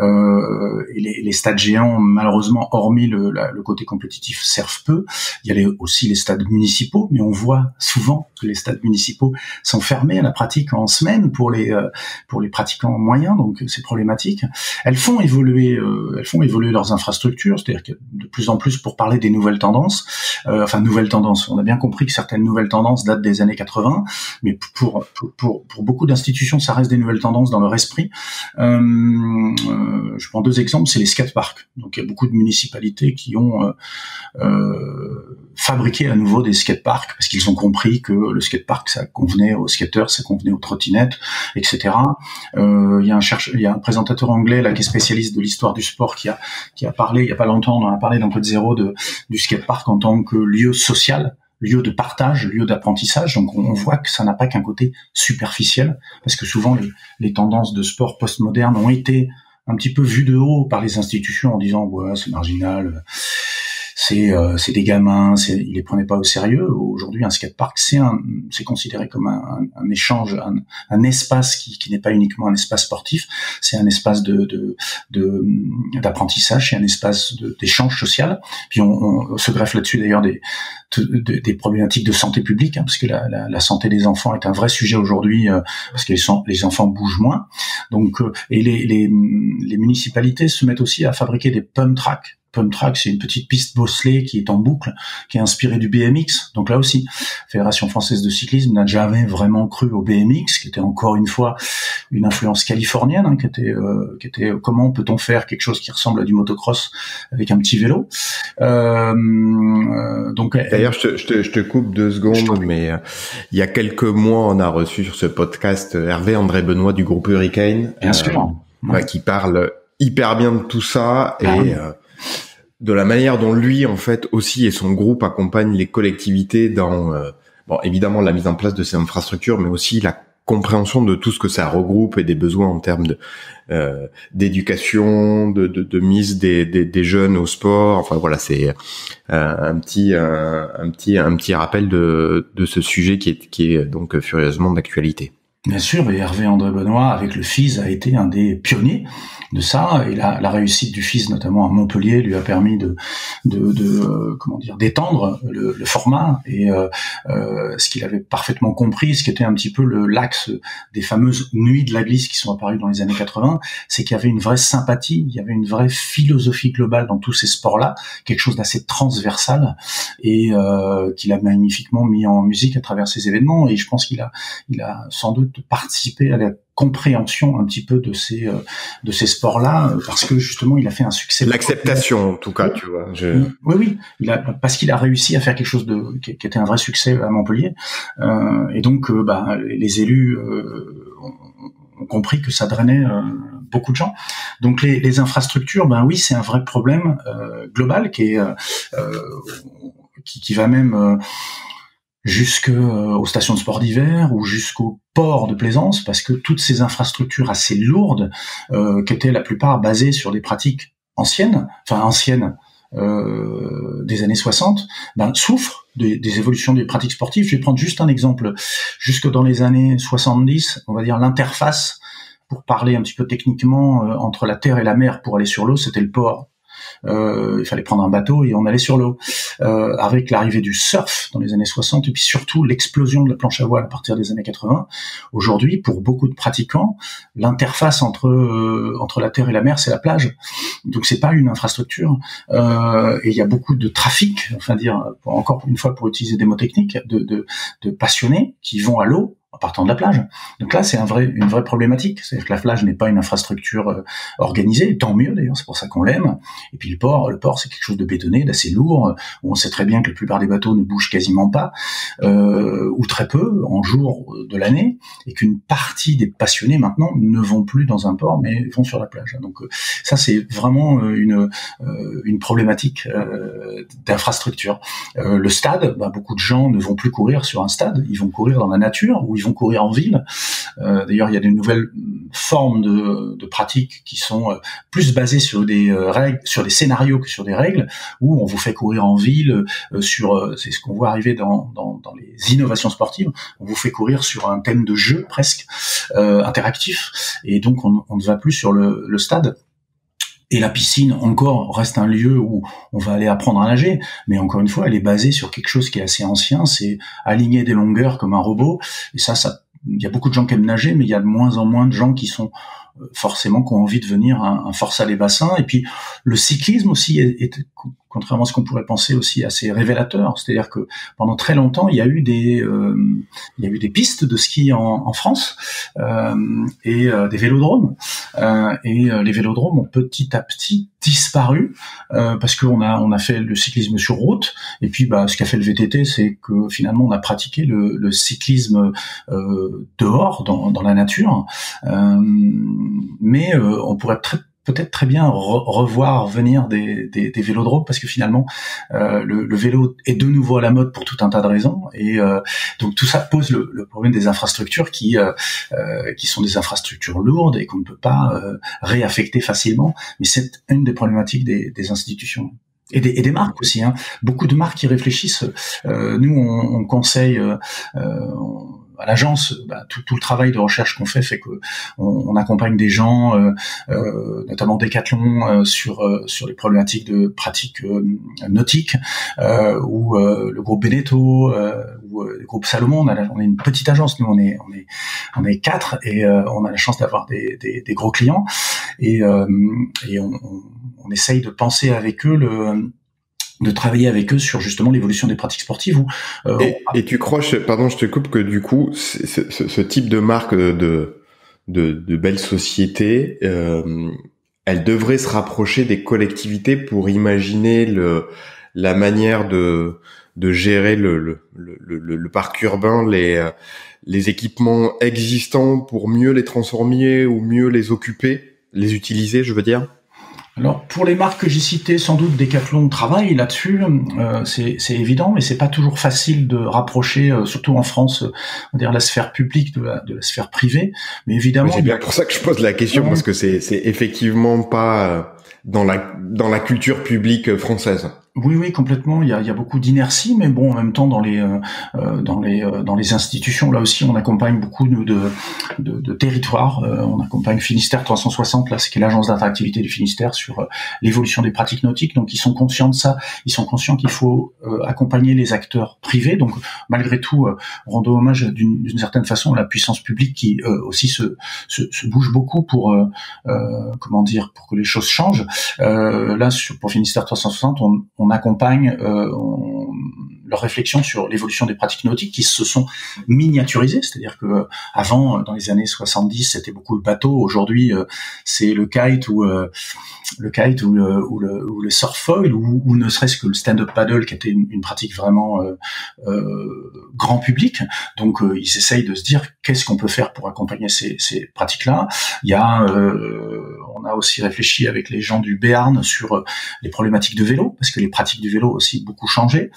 euh, les, les, stades géants, malheureusement, hormis le, le, côté compétitif, servent peu. Il y a aussi les stades municipaux, mais on voit souvent que les stades municipaux sont fermés à la pratique en semaine pour les euh, pour les pratiquants moyens, donc c'est problématique. Elles font évoluer, euh, elles font évoluer leurs infrastructures, c'est-à-dire que de plus en plus pour parler des nouvelles tendances, euh, enfin nouvelles tendances. On a bien compris que certaines nouvelles tendances datent des années 80, mais pour pour pour, beaucoup d'institutions, ça reste des nouvelles tendances dans leur esprit. Je prends deux exemples, c'est les skateparks. Donc il y a beaucoup de municipalités qui ont euh, euh, fabriqué à nouveau des skateparks parce qu'ils ont compris que le skatepark ça convenait aux skateurs, ça convenait aux trottinettes, etc. Il y a un il y a un présentateur anglais là qui est spécialiste de l'histoire du sport qui a qui a parlé il y a pas longtemps, on en a parlé dans Code Zéro de du skatepark en tant que lieu social lieu de partage, lieu d'apprentissage. Donc on, voit que ça n'a pas qu'un côté superficiel, parce que souvent les, les tendances de sport postmoderne ont été un petit peu vues de haut par les institutions en disant ouais c'est marginal, c'est euh, des gamins, ils les prenaient pas au sérieux. Aujourd'hui, un skatepark c'est considéré comme un, un, échange, un, un, espace qui, qui n'est pas uniquement un espace sportif, c'est un espace de de d'apprentissage, c'est un espace d'échange social. Puis on, on se greffe là-dessus d'ailleurs des des problématiques de santé publique, hein, parce que la, la, santé des enfants est un vrai sujet aujourd'hui, euh, parce que les, les, enfants bougent moins. Donc, euh, et les, les, les municipalités se mettent aussi à fabriquer des pump tracks Pump Track, c'est une petite piste bosselée qui est en boucle, qui est inspirée du BMX. Donc là aussi, Fédération française de cyclisme n'a jamais vraiment cru au BMX, qui était encore une fois une influence californienne, hein, qui était, euh, qui était comment peut-on faire quelque chose qui ressemble à du motocross avec un petit vélo? Euh, euh donc d'ailleurs, je te, je, je te, coupe deux secondes, mais euh, il y a quelques mois, on a reçu sur ce podcast Hervé André Benoît du groupe Hurricane, bien sûr, qui parle hyper bien de tout ça et ah de la manière dont lui, en fait, aussi et son groupe accompagnent les collectivités dans, euh, bon, évidemment, la mise en place de ces infrastructures, mais aussi la compréhension de tout ce que ça regroupe et des besoins en termes de euh, d'éducation, de, mise des, jeunes au sport. Enfin voilà, c'est euh, un petit un, petit un petit rappel de, de ce sujet qui est qui est donc furieusement d'actualité. Bien sûr, et Hervé André Benoît, avec le FIS, a été un des pionniers de ça. Et la, la réussite du FIS, notamment à Montpellier, lui a permis de, de, de euh, comment dire, d'étendre le, le, format. Et euh, euh, ce qu'il avait parfaitement compris, ce qui était un petit peu le l'axe des fameuses nuits de la glisse qui sont apparues dans les années 80, c'est qu'il y avait une vraie sympathie, il y avait une vraie philosophie globale dans tous ces sports-là, quelque chose d'assez transversal, et euh, qu'il a magnifiquement mis en musique à travers ces événements. Et je pense qu'il a, il a sans doute de participer à la compréhension un petit peu de ces euh, de ces sports-là euh, parce que justement il a fait un succès. L'acceptation en tout cas, tu vois. Oui oui, il a parce qu'il a réussi à faire quelque chose de qui, était un vrai succès à Montpellier euh, et donc euh, bah, les élus ont, compris que ça drainait beaucoup de gens. Donc les, les infrastructures, ben oui, c'est un vrai problème global qui est qui, qui, va même jusqu'aux stations de sport d'hiver ou jusqu'au port de plaisance, parce que toutes ces infrastructures assez lourdes, euh, qui étaient la plupart basées sur des pratiques anciennes, enfin anciennes euh, des années 60, ben, souffrent des, des, évolutions des pratiques sportives. Je vais prendre juste un exemple. Jusque dans les années 70, on va dire l'interface, pour parler un petit peu techniquement, euh, entre la terre et la mer pour aller sur l'eau, c'était le port. Euh, il fallait prendre un bateau et on allait sur l'eau. Euh, avec l'arrivée du surf dans les années 60 et puis surtout l'explosion de la planche à voile à partir des années 80, aujourd'hui, pour beaucoup de pratiquants, l'interface entre euh, entre la terre et la mer, c'est la plage. Donc c'est pas une infrastructure et il y a beaucoup de trafic, enfin dire encore une fois pour utiliser des mots techniques, de, de passionnés qui vont à l'eau en partant de la plage. Donc là, c'est un vrai, une vraie problématique. C'est-à-dire que la plage n'est pas une infrastructure euh, organisée, tant mieux d'ailleurs, c'est pour ça qu'on l'aime. Et puis le port, le port, c'est quelque chose de bétonné, d'assez lourd, où on sait très bien que la plupart des bateaux ne bougent quasiment pas, euh, ou très peu, en jour de l'année, et qu'une partie des passionnés maintenant ne vont plus dans un port, mais vont sur la plage. Donc euh, ça, c'est vraiment euh, une, une problématique d'infrastructure. le stade, bah, beaucoup de gens ne vont plus courir sur un stade, ils vont courir dans la nature, vont courir en ville. Euh, d'ailleurs, il y a des nouvelles formes de, de pratiques qui sont euh, plus basées sur des euh, règles, sur des scénarios que sur des règles, où on vous fait courir en ville sur, c'est ce qu'on voit arriver dans, les innovations sportives, on vous fait courir sur un thème de jeu presque interactif, et donc on, ne va plus sur le stade et la piscine, encore, reste un lieu où on va aller apprendre à nager, mais encore une fois, elle est basée sur quelque chose qui est assez ancien, c'est aligner des longueurs comme un robot. Et ça, ça, il y a beaucoup de gens qui aiment nager, mais il y a de moins en moins de gens qui sont euh, forcément qui ont envie de venir un, un force à les bassins. Et puis le cyclisme aussi est, contrairement à ce qu'on pourrait penser aussi assez révélateur. C'est-à-dire que pendant très longtemps, il y a eu des euh, il y a eu des pistes de ski en, en France euh, et euh, des vélodromes. Euh, et les vélodromes ont petit à petit disparu parce qu'on a on a fait le cyclisme sur route. Et puis bah ce qu'a fait le VTT, c'est que finalement on a pratiqué le, le cyclisme dehors dans, dans la nature. mais on pourrait très peut-être très bien revoir venir des, des, des, vélodromes parce que finalement euh, le, le, vélo est de nouveau à la mode pour tout un tas de raisons et euh, donc tout ça pose le, le problème des infrastructures qui euh, euh qui sont des infrastructures lourdes et qu'on ne peut pas euh, réaffecter facilement mais c'est une des problématiques des, des institutions et des, et des marques aussi. Hein. Beaucoup de marques qui réfléchissent. Euh, nous, on, on conseille. Euh, l'agence, bah, tout, tout, le travail de recherche qu'on fait fait que on, on accompagne des gens, euh, euh, notamment Decathlon, euh, sur sur les problématiques de pratiques nautiques, ou le groupe Beneteau, ou le groupe Salomon. On, a, on est une petite agence, nous on est on est on est quatre et on a la chance d'avoir des, des, des, gros clients et, et on, on, essaye de penser avec eux le de travailler avec eux sur justement l'évolution des pratiques sportives. Euh, et, tu crois, pardon, je te coupe, que du coup, ce, type de marque de, de, de belles sociétés, euh, elle devrait se rapprocher des collectivités pour imaginer le, la manière de, de gérer le, le, le, le parc urbain, les, les équipements existants pour mieux les transformer ou mieux les occuper, les utiliser, je veux dire? Alors pour les marques que j'ai citées, sans doute Decathlon travaille là-dessus, euh, c'est évident, mais c'est pas toujours facile de rapprocher, euh, surtout en France, euh, on dire la sphère publique de la, de la sphère privée. Mais évidemment, c'est bien pour ça que je pose la question parce que c'est effectivement pas euh, dans la dans la culture publique française. Oui, oui, complètement. Il y a, beaucoup d'inertie, mais bon, en même temps, dans les euh, euh dans les euh, dans les institutions, là aussi, on accompagne beaucoup de de, territoires. On accompagne Finistère 360, là, c'est l'agence d'attractivité du Finistère sur l'évolution des pratiques nautiques. Donc, ils sont conscients de ça. Ils sont conscients qu'il faut accompagner les acteurs privés. Donc, malgré tout, rendons hommage d'une certaine façon à la puissance publique qui aussi se, se, bouge beaucoup pour comment dire pour que les choses changent. là, sur, pour Finistère 360, on on accompagne euh, leur réflexion sur l'évolution des pratiques nautiques qui se sont miniaturisées, c'est-à-dire que euh, avant, dans les années 70, c'était beaucoup le bateau. Aujourd'hui, euh, c'est le kite ou le kite ou le, ou surfoil ou, ne serait-ce que le stand-up paddle qui était une, pratique vraiment grand public. Donc, ils essayent de se dire qu'est-ce qu'on peut faire pour accompagner ces, pratiques-là. Il y a on a aussi réfléchi avec les gens du Béarn sur euh, les problématiques de vélo, parce que les pratiques du vélo aussi beaucoup changé,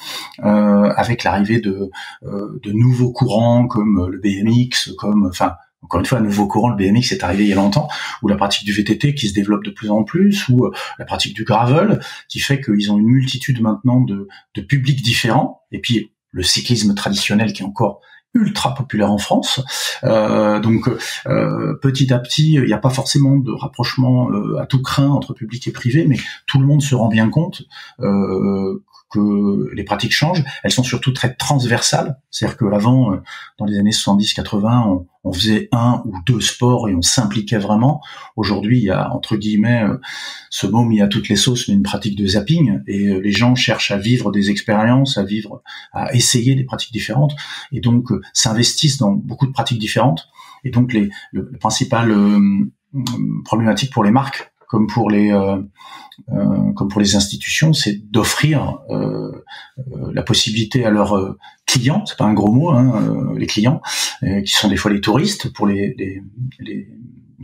euh, avec l'arrivée de, euh, de nouveaux courants comme le BMX, comme, enfin, encore une fois, un nouveau courant, le BMX est arrivé il y a longtemps, ou la pratique du VTT qui se développe de plus en plus, ou la pratique du gravel, qui fait qu'ils ont une multitude maintenant de, de publics différents, et puis le cyclisme traditionnel qui est encore ultra populaire en France. Euh, donc euh, petit à petit, il n'y a pas forcément de rapprochement euh, à tout craint entre public et privé, mais tout le monde se rend bien compte euh, que les pratiques changent. Elles sont surtout très transversales. C'est-à-dire qu'avant, euh, dans les années 70-80, on, on, faisait un ou deux sports et on s'impliquait vraiment. Aujourd'hui, il y a, entre guillemets, euh, ce mot mis à toutes les sauces, mais une pratique de zapping. Et euh, les gens cherchent à vivre des expériences, à vivre, à essayer des pratiques différentes. Et donc, s'investissent dans beaucoup de pratiques différentes. Et donc, les, le, le principal problématique pour les marques, comme pour les euh, comme pour les institutions, c'est d'offrir euh, euh, la possibilité à leurs clients, c'est pas un gros mot, hein, les clients, qui sont des fois les touristes pour les, les,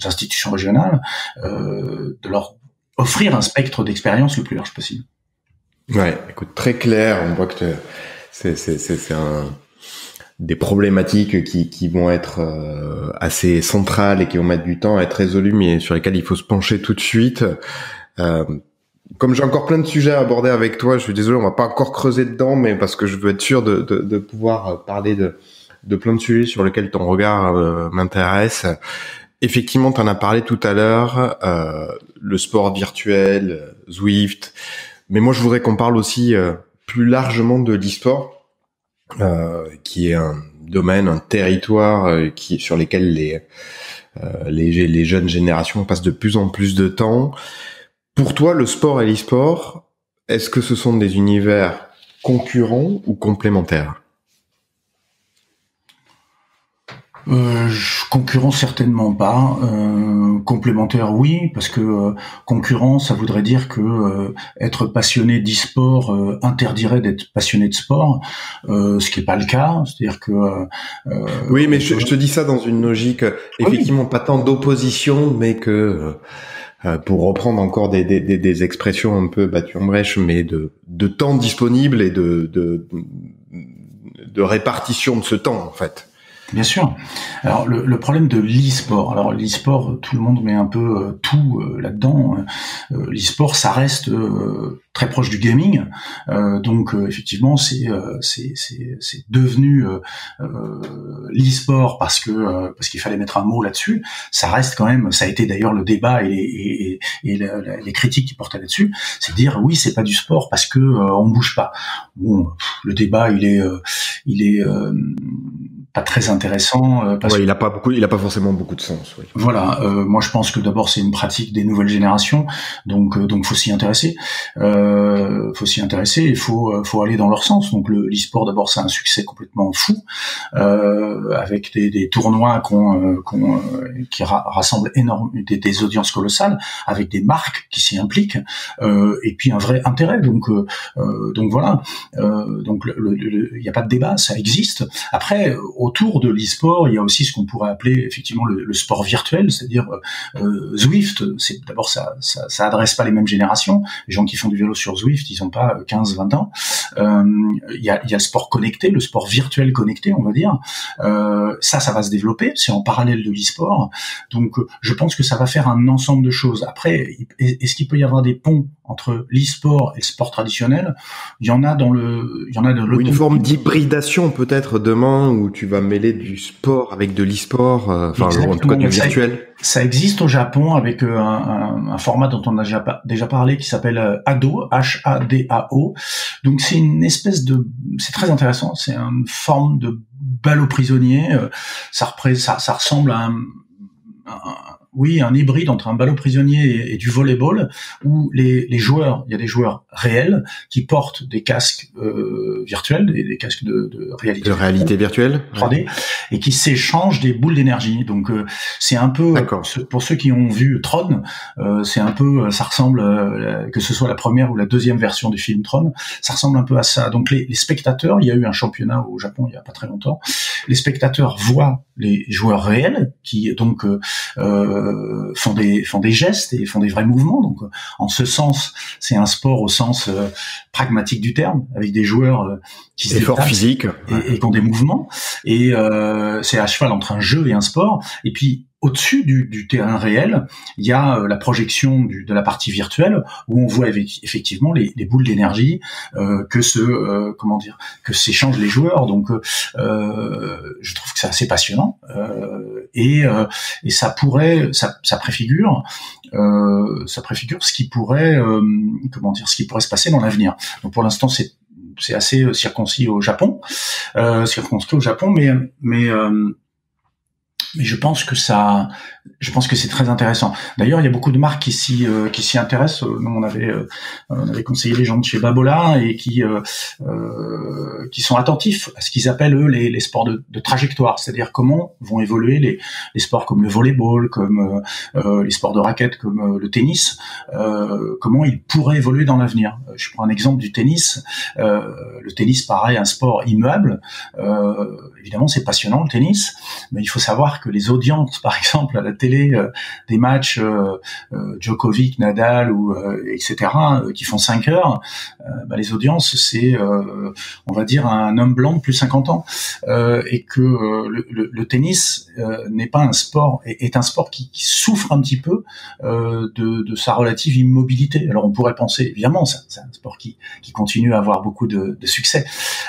institutions régionales, de leur offrir un spectre d'expérience le plus large possible. Ouais, écoute, très clair. On voit que c'est un des problématiques qui, qui vont être assez centrales et qui vont mettre du temps à être résolues, mais sur lesquelles il faut se pencher tout de suite. Euh, comme j'ai encore plein de sujets à aborder avec toi, je suis désolé, on va pas encore creuser dedans, mais parce que je veux être sûr de, de, de pouvoir euh, parler de, de plein de sujets sur lesquels ton regard euh, m'intéresse. Effectivement, tu en as parlé tout à l'heure, euh, le sport virtuel, Zwift, mais moi je voudrais qu'on parle aussi plus largement de l'e-sport, qui est un domaine, un territoire qui sur lesquels les, les, les jeunes générations passent de plus en plus de temps. Pour toi, le sport et l'e-sport, est-ce que ce sont des univers concurrents ou complémentaires? Euh, concurrent certainement pas. Euh, complémentaire oui, parce que euh, concurrent ça voudrait dire que euh, être passionné d'e-sport euh, interdirait d'être passionné de sport, ce qui est pas le cas. C'est-à-dire que oui, mais je, te dis ça dans une logique effectivement pas tant d'opposition, mais que euh, pour reprendre encore des, des, des, expressions un peu battues en brèche, mais de, de temps disponible et de, de, de répartition de ce temps, en fait. Bien sûr. Alors le, le problème de l'e-sport, alors l'e-sport, tout le monde met un peu euh, tout euh, là-dedans. Euh, l'e-sport, ça reste très proche du gaming, donc effectivement, c'est c'est c'est devenu l'e-sport parce que parce qu'il fallait mettre un mot là-dessus. Ça reste quand même, ça a été d'ailleurs le débat et les, et, et les critiques qui portaient là-dessus, c'est dire oui, c'est pas du sport parce que on bouge pas. Bon, le débat, il est il est pas très intéressant. Euh, parce il a pas beaucoup, il a pas forcément beaucoup de sens. Oui. Voilà, euh, moi je pense que d'abord c'est une pratique des nouvelles générations, donc euh, donc faut s'y intéresser, euh, faut s'y intéresser, il faut euh, faut aller dans leur sens. Donc le l'e-sport d'abord c'est un succès complètement fou, euh, avec des, des tournois qu'on, qu'on qui rassemblent énormément des, des, audiences colossales, avec des marques qui s'y impliquent, et puis un vrai intérêt. Donc donc voilà, donc il n'y a pas de débat, ça existe. Après autour de l'e-sport, il y a aussi ce qu'on pourrait appeler effectivement le, sport virtuel, c'est-à-dire euh, Zwift. C'est d'abord ça, ça, ça, adresse pas les mêmes générations. Les gens qui font du vélo sur Zwift, ils ont pas 15-20 ans. Euh, il y, a, y a le sport connecté, le sport virtuel connecté, on va dire. Euh, ça, ça va se développer. C'est en parallèle de l'e-sport. Donc, je pense que ça va faire un ensemble de choses. Après, est-ce qu'il peut y avoir des ponts entre l'e-sport et le sport traditionnel? Il y en a dans le, il y en a de Une forme d'hybridation peut-être demain où tu vas mêler du sport avec de l'e-sport, euh, enfin en tout cas du virtuel. Ça, existe au Japon avec euh, un, un, format dont on a déjà, déjà parlé qui s'appelle euh, ADO, H-A-D-A-O. Donc c'est une espèce de, c'est très intéressant. C'est une forme de ballot prisonnier. Ça, ça, ça ressemble à un oui, un hybride entre un ballot prisonnier et, du volleyball, où les, les, joueurs, il y a des joueurs réels qui portent des casques euh, virtuels, des, des, casques de, de réalité, de réalité virtuelle 3D, et qui s'échangent des boules d'énergie. Donc euh, c'est un peu, pour ceux qui ont vu Tron, euh, c'est un peu, ça ressemble, euh, que ce soit la première ou la deuxième version du film Tron, ça ressemble un peu à ça. Donc les, les spectateurs, il y a eu un championnat au Japon il y a pas très longtemps, les spectateurs voient les joueurs réels qui donc euh, euh, font des font des gestes et font des vrais mouvements. Donc, en ce sens, c'est un sport au sens euh, pragmatique du terme, avec des joueurs euh, qui se déplacent physique et, et, qui ont des mouvements. Et c'est à cheval entre un jeu et un sport. Et puis au-dessus du, du, terrain réel, il y a la projection du, de la partie virtuelle où on voit effectivement les, les boules d'énergie euh, que se euh, comment dire que s'échangent les joueurs. Donc, euh, je trouve que c'est assez passionnant et, et ça pourrait, ça, ça préfigure euh, ça préfigure ce qui pourrait, euh, comment dire, ce qui pourrait se passer dans l'avenir. Donc pour l'instant, c'est c'est assez circoncis au Japon, euh, circoncis au Japon, mais mais mais je pense que ça, je pense que c'est très intéressant. D'ailleurs, il y a beaucoup de marques qui s'y euh, qui s'y intéressent. Nous, on avait euh, on avait conseillé les gens de chez Babola et qui euh, euh qui sont attentifs à ce qu'ils appellent eux les, les sports de, trajectoire, c'est-à-dire comment vont évoluer les, les sports comme le volleyball, comme euh, les sports de raquettes, comme le tennis, comment ils pourraient évoluer dans l'avenir. Je prends un exemple du tennis. le tennis, pareil, un sport immuable. évidemment, c'est passionnant le tennis, mais il faut savoir que les audiences, par exemple, à la télé, euh, des matchs euh, euh, Djokovic, Nadal ou etc. qui font 5 heures, bah, les audiences, c'est, on va dire, un homme blanc de plus 50 ans, et que le, le, le tennis n'est pas un sport, est, est un sport qui, qui, souffre un petit peu de, de, sa relative immobilité. Alors on pourrait penser, évidemment, c'est un sport qui, qui continue à avoir beaucoup de, de succès,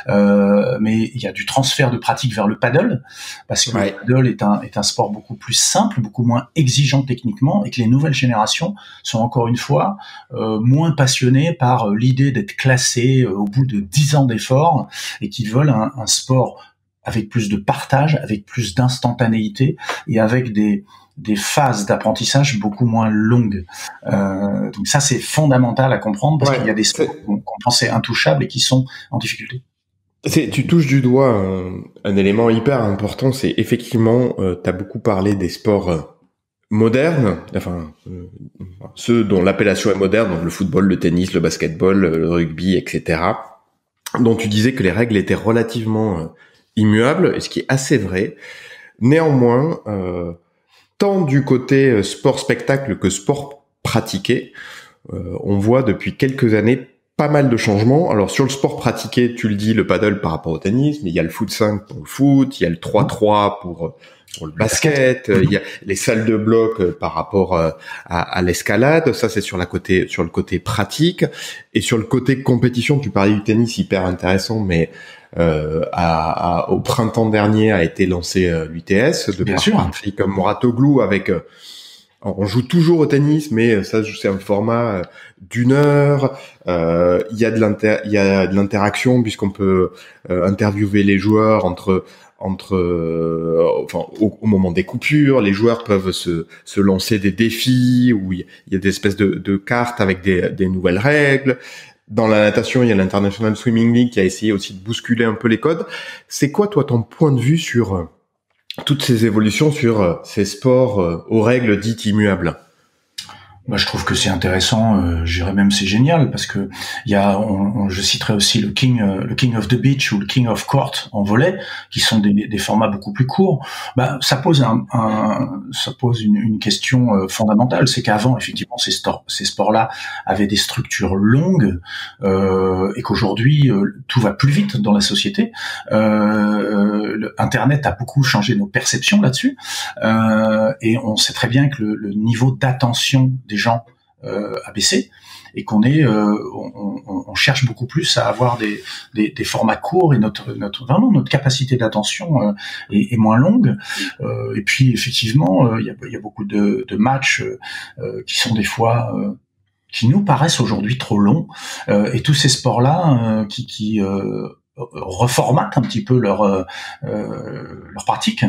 mais il y a du transfert de pratique vers le paddle, parce que le paddle est un, est un sport beaucoup plus simple, beaucoup moins exigeant techniquement, et que les nouvelles générations sont encore une fois euh, moins passionnées par euh, l'idée d'être classées euh, au bout de dix ans d'efforts, et qui veulent un, un, sport avec plus de partage, avec plus d'instantanéité, et avec des, des phases d'apprentissage beaucoup moins longues. Euh, donc ça, c'est fondamental à comprendre parce qu'il y a des sports qu'on pensait intouchables et qui sont en difficulté. Tu touches du doigt un, élément hyper important, c'est effectivement, euh, tu as beaucoup parlé des sports euh, modernes, enfin euh, ceux dont l'appellation est moderne, donc le football, le tennis, le basketball, le rugby, etc., dont tu disais que les règles étaient relativement immuables, ce qui est assez vrai. Néanmoins, tant du côté sport-spectacle que sport pratiqué, on voit depuis quelques années pas mal de changements. Alors sur le sport pratiqué, tu le dis, le paddle par rapport au tennis, mais il y a le foot 5 pour le foot, il y a le 3-3 pour pour le basket, il y a les salles de bloc euh, par rapport euh, à, à l'escalade, ça c'est sur la côté sur le côté pratique et sur le côté compétition, tu parlais du tennis hyper intéressant mais euh, à, au printemps dernier a été lancé euh, l'UTS de Bien sûr. Patrick Moratoglou avec on joue toujours au tennis, mais ça c'est un format d'une heure. Euh, il y a de y l'interaction puisqu'on peut euh, interviewer les joueurs entre entre euh, enfin au, moment des coupures, les joueurs peuvent se, se lancer des défis où il y a des espèces de, de cartes avec des, des nouvelles règles. Dans la natation, il y a l'International Swimming League qui a essayé aussi de bousculer un peu les codes. C'est quoi toi ton point de vue sur toutes ces évolutions sur ces sports aux règles dites immuables bah, je trouve que c'est intéressant, euh, je dirais même c'est génial parce que il y a, on, on, je citerai aussi le King, euh, le King of the Beach ou le King of Court en volet, qui sont des, des formats beaucoup plus courts. Bah, ça pose un, un ça pose une, une question euh, fondamentale, c'est qu'avant effectivement ces, ces sports-là avaient des structures longues euh, et qu'aujourd'hui tout va plus vite dans la société. Le, Internet a beaucoup changé nos perceptions là-dessus et on sait très bien que le, le niveau d'attention des gens euh, baisser et qu'on est euh, on, cherche beaucoup plus à avoir des, des, formats courts et notre notre vraiment notre capacité d'attention euh, est, moins longue. Et puis effectivement il y a, a, beaucoup de, matchs qui sont des fois qui nous paraissent aujourd'hui trop longs. Et tous ces sports là qui, qui reformatent un petit peu leur euh, leur pratique.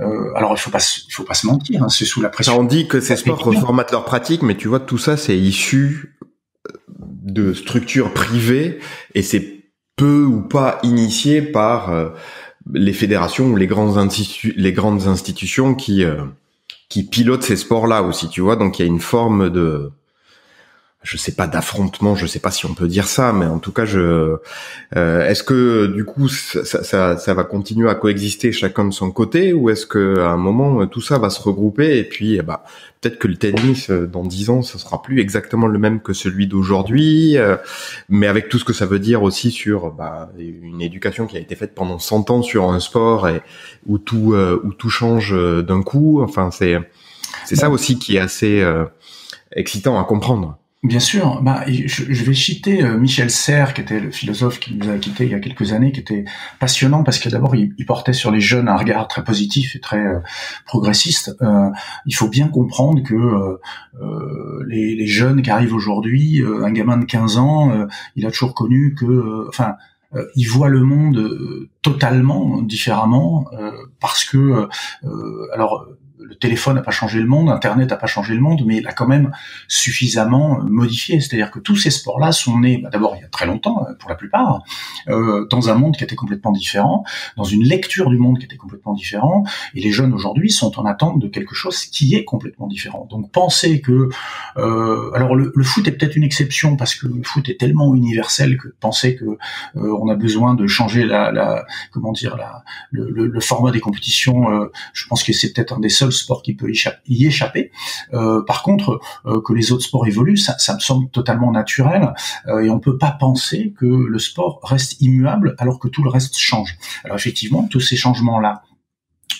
Euh, alors il faut pas il faut pas se mentir, hein, c'est sous la pression. on dit que ces sports reformatent leur pratique, mais tu vois tout ça c'est issu de structures privées et c'est peu ou pas initié par euh, les fédérations ou les grandes institu les grandes institutions qui euh, qui pilotent ces sports là aussi, tu vois. Donc il y a une forme de je sais pas d'affrontement, je sais pas si on peut dire ça, mais en tout cas, je euh, est-ce que du coup ça, ça, ça, va continuer à coexister chacun de son côté, ou est-ce que à un moment tout ça va se regrouper et puis eh bah peut-être que le tennis dans dix ans ce sera plus exactement le même que celui d'aujourd'hui, euh, mais avec tout ce que ça veut dire aussi sur bah, une éducation qui a été faite pendant 100 ans sur un sport et où tout euh, où tout change d'un coup. Enfin c'est c'est ça aussi qui est assez euh, excitant à comprendre. Bien sûr, bah, je, je vais citer euh, Michel Serres, qui était le philosophe qui nous a quittés il y a quelques années, qui était passionnant parce que d'abord il, il, portait sur les jeunes un regard très positif et très euh, progressiste. Euh, il faut bien comprendre que euh, euh les, les, jeunes qui arrivent aujourd'hui, un gamin de 15 ans, il a toujours connu que, enfin, il voit le monde totalement différemment parce que, alors le téléphone n'a pas changé le monde, Internet n'a pas changé le monde, mais il a quand même suffisamment euh, modifié. C'est-à-dire que tous ces sports-là sont nés, bah, d'abord il y a très longtemps euh, pour la plupart, euh, dans un monde qui était complètement différent, dans une lecture du monde qui était complètement différent, et les jeunes aujourd'hui sont en attente de quelque chose qui est complètement différent. Donc penser que, euh, alors le, le, foot est peut-être une exception parce que le foot est tellement universel que penser que euh, on a besoin de changer la, la comment dire la, le, le, le, format des compétitions, euh, je pense que c'est peut-être un des seuls sport qui peut y échapper. Euh, par contre, euh, que les autres sports évoluent, ça, me semble totalement naturel euh, et on peut pas penser que le sport reste immuable alors que tout le reste change. Alors effectivement, tous ces changements-là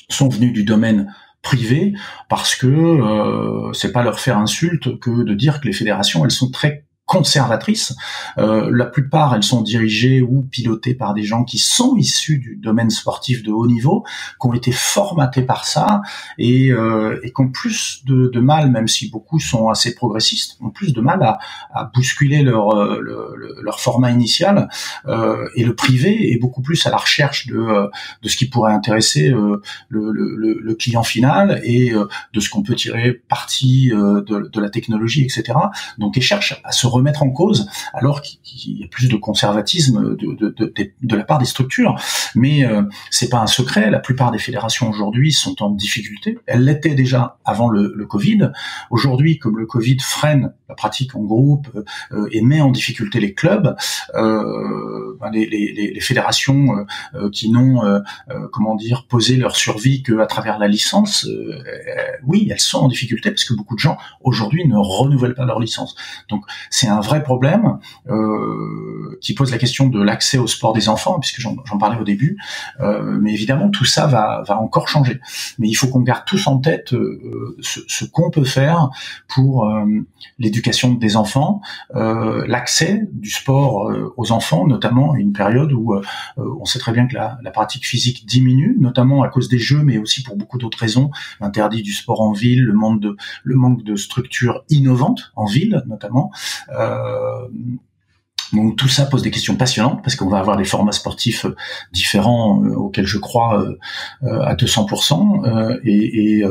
sont venus du domaine privé parce que euh, c'est pas leur faire insulte que de dire que les fédérations elles sont très conservatrices. Euh, la plupart, elles sont dirigées ou pilotées par des gens qui sont issus du domaine sportif de haut niveau, qui ont été formatés par ça et, euh, et qui ont plus de, de, mal, même si beaucoup sont assez progressistes, ont plus de mal à, à bousculer leur, euh, le, leur format initial. Euh, et le privé est beaucoup plus à la recherche de, euh, de ce qui pourrait intéresser euh, le, le, le, client final et de ce qu'on peut tirer parti de, de la technologie, etc. Donc, ils cherchent à se remettre en cause, alors qu'il y a plus de conservatisme de, la part des structures. Mais euh, c'est pas un secret. La plupart des fédérations aujourd'hui sont en difficulté. Elles l'étaient déjà avant le, Covid. Aujourd'hui, comme le Covid freine la pratique en groupe euh, et met en difficulté les clubs, euh, ben les, fédérations euh, qui n'ont, comment dire, posé leur survie qu'à travers la licence, oui, elles sont en difficulté parce que beaucoup de gens aujourd'hui ne renouvellent pas leur licence. Donc c'est un vrai problème euh, qui pose la question de l'accès au sport des enfants, puisque j'en parlais au début. Euh, mais évidemment, tout ça va, encore changer. Mais il faut qu'on garde tous en tête euh, ce, ce qu'on peut faire pour euh, l'éducation des enfants, euh, l'accès du sport aux enfants, notamment à une période où on sait très bien que la, la pratique physique diminue, notamment à cause des jeux, mais aussi pour beaucoup d'autres raisons, l'interdit du sport en ville, le manque de, le manque de structures innovantes en ville notamment. Euh, donc tout ça pose des questions passionnantes parce qu'on va avoir des formats sportifs euh, différents euh, auxquels je crois à 200%. et, et,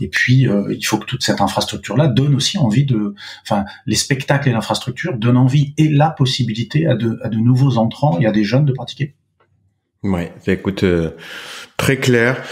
et puis il faut que toute cette infrastructure-là donne aussi envie de, enfin les spectacles et l'infrastructure donnent envie et la possibilité à de, à de nouveaux entrants et à des jeunes de pratiquer. Ouais, écoute, très clair.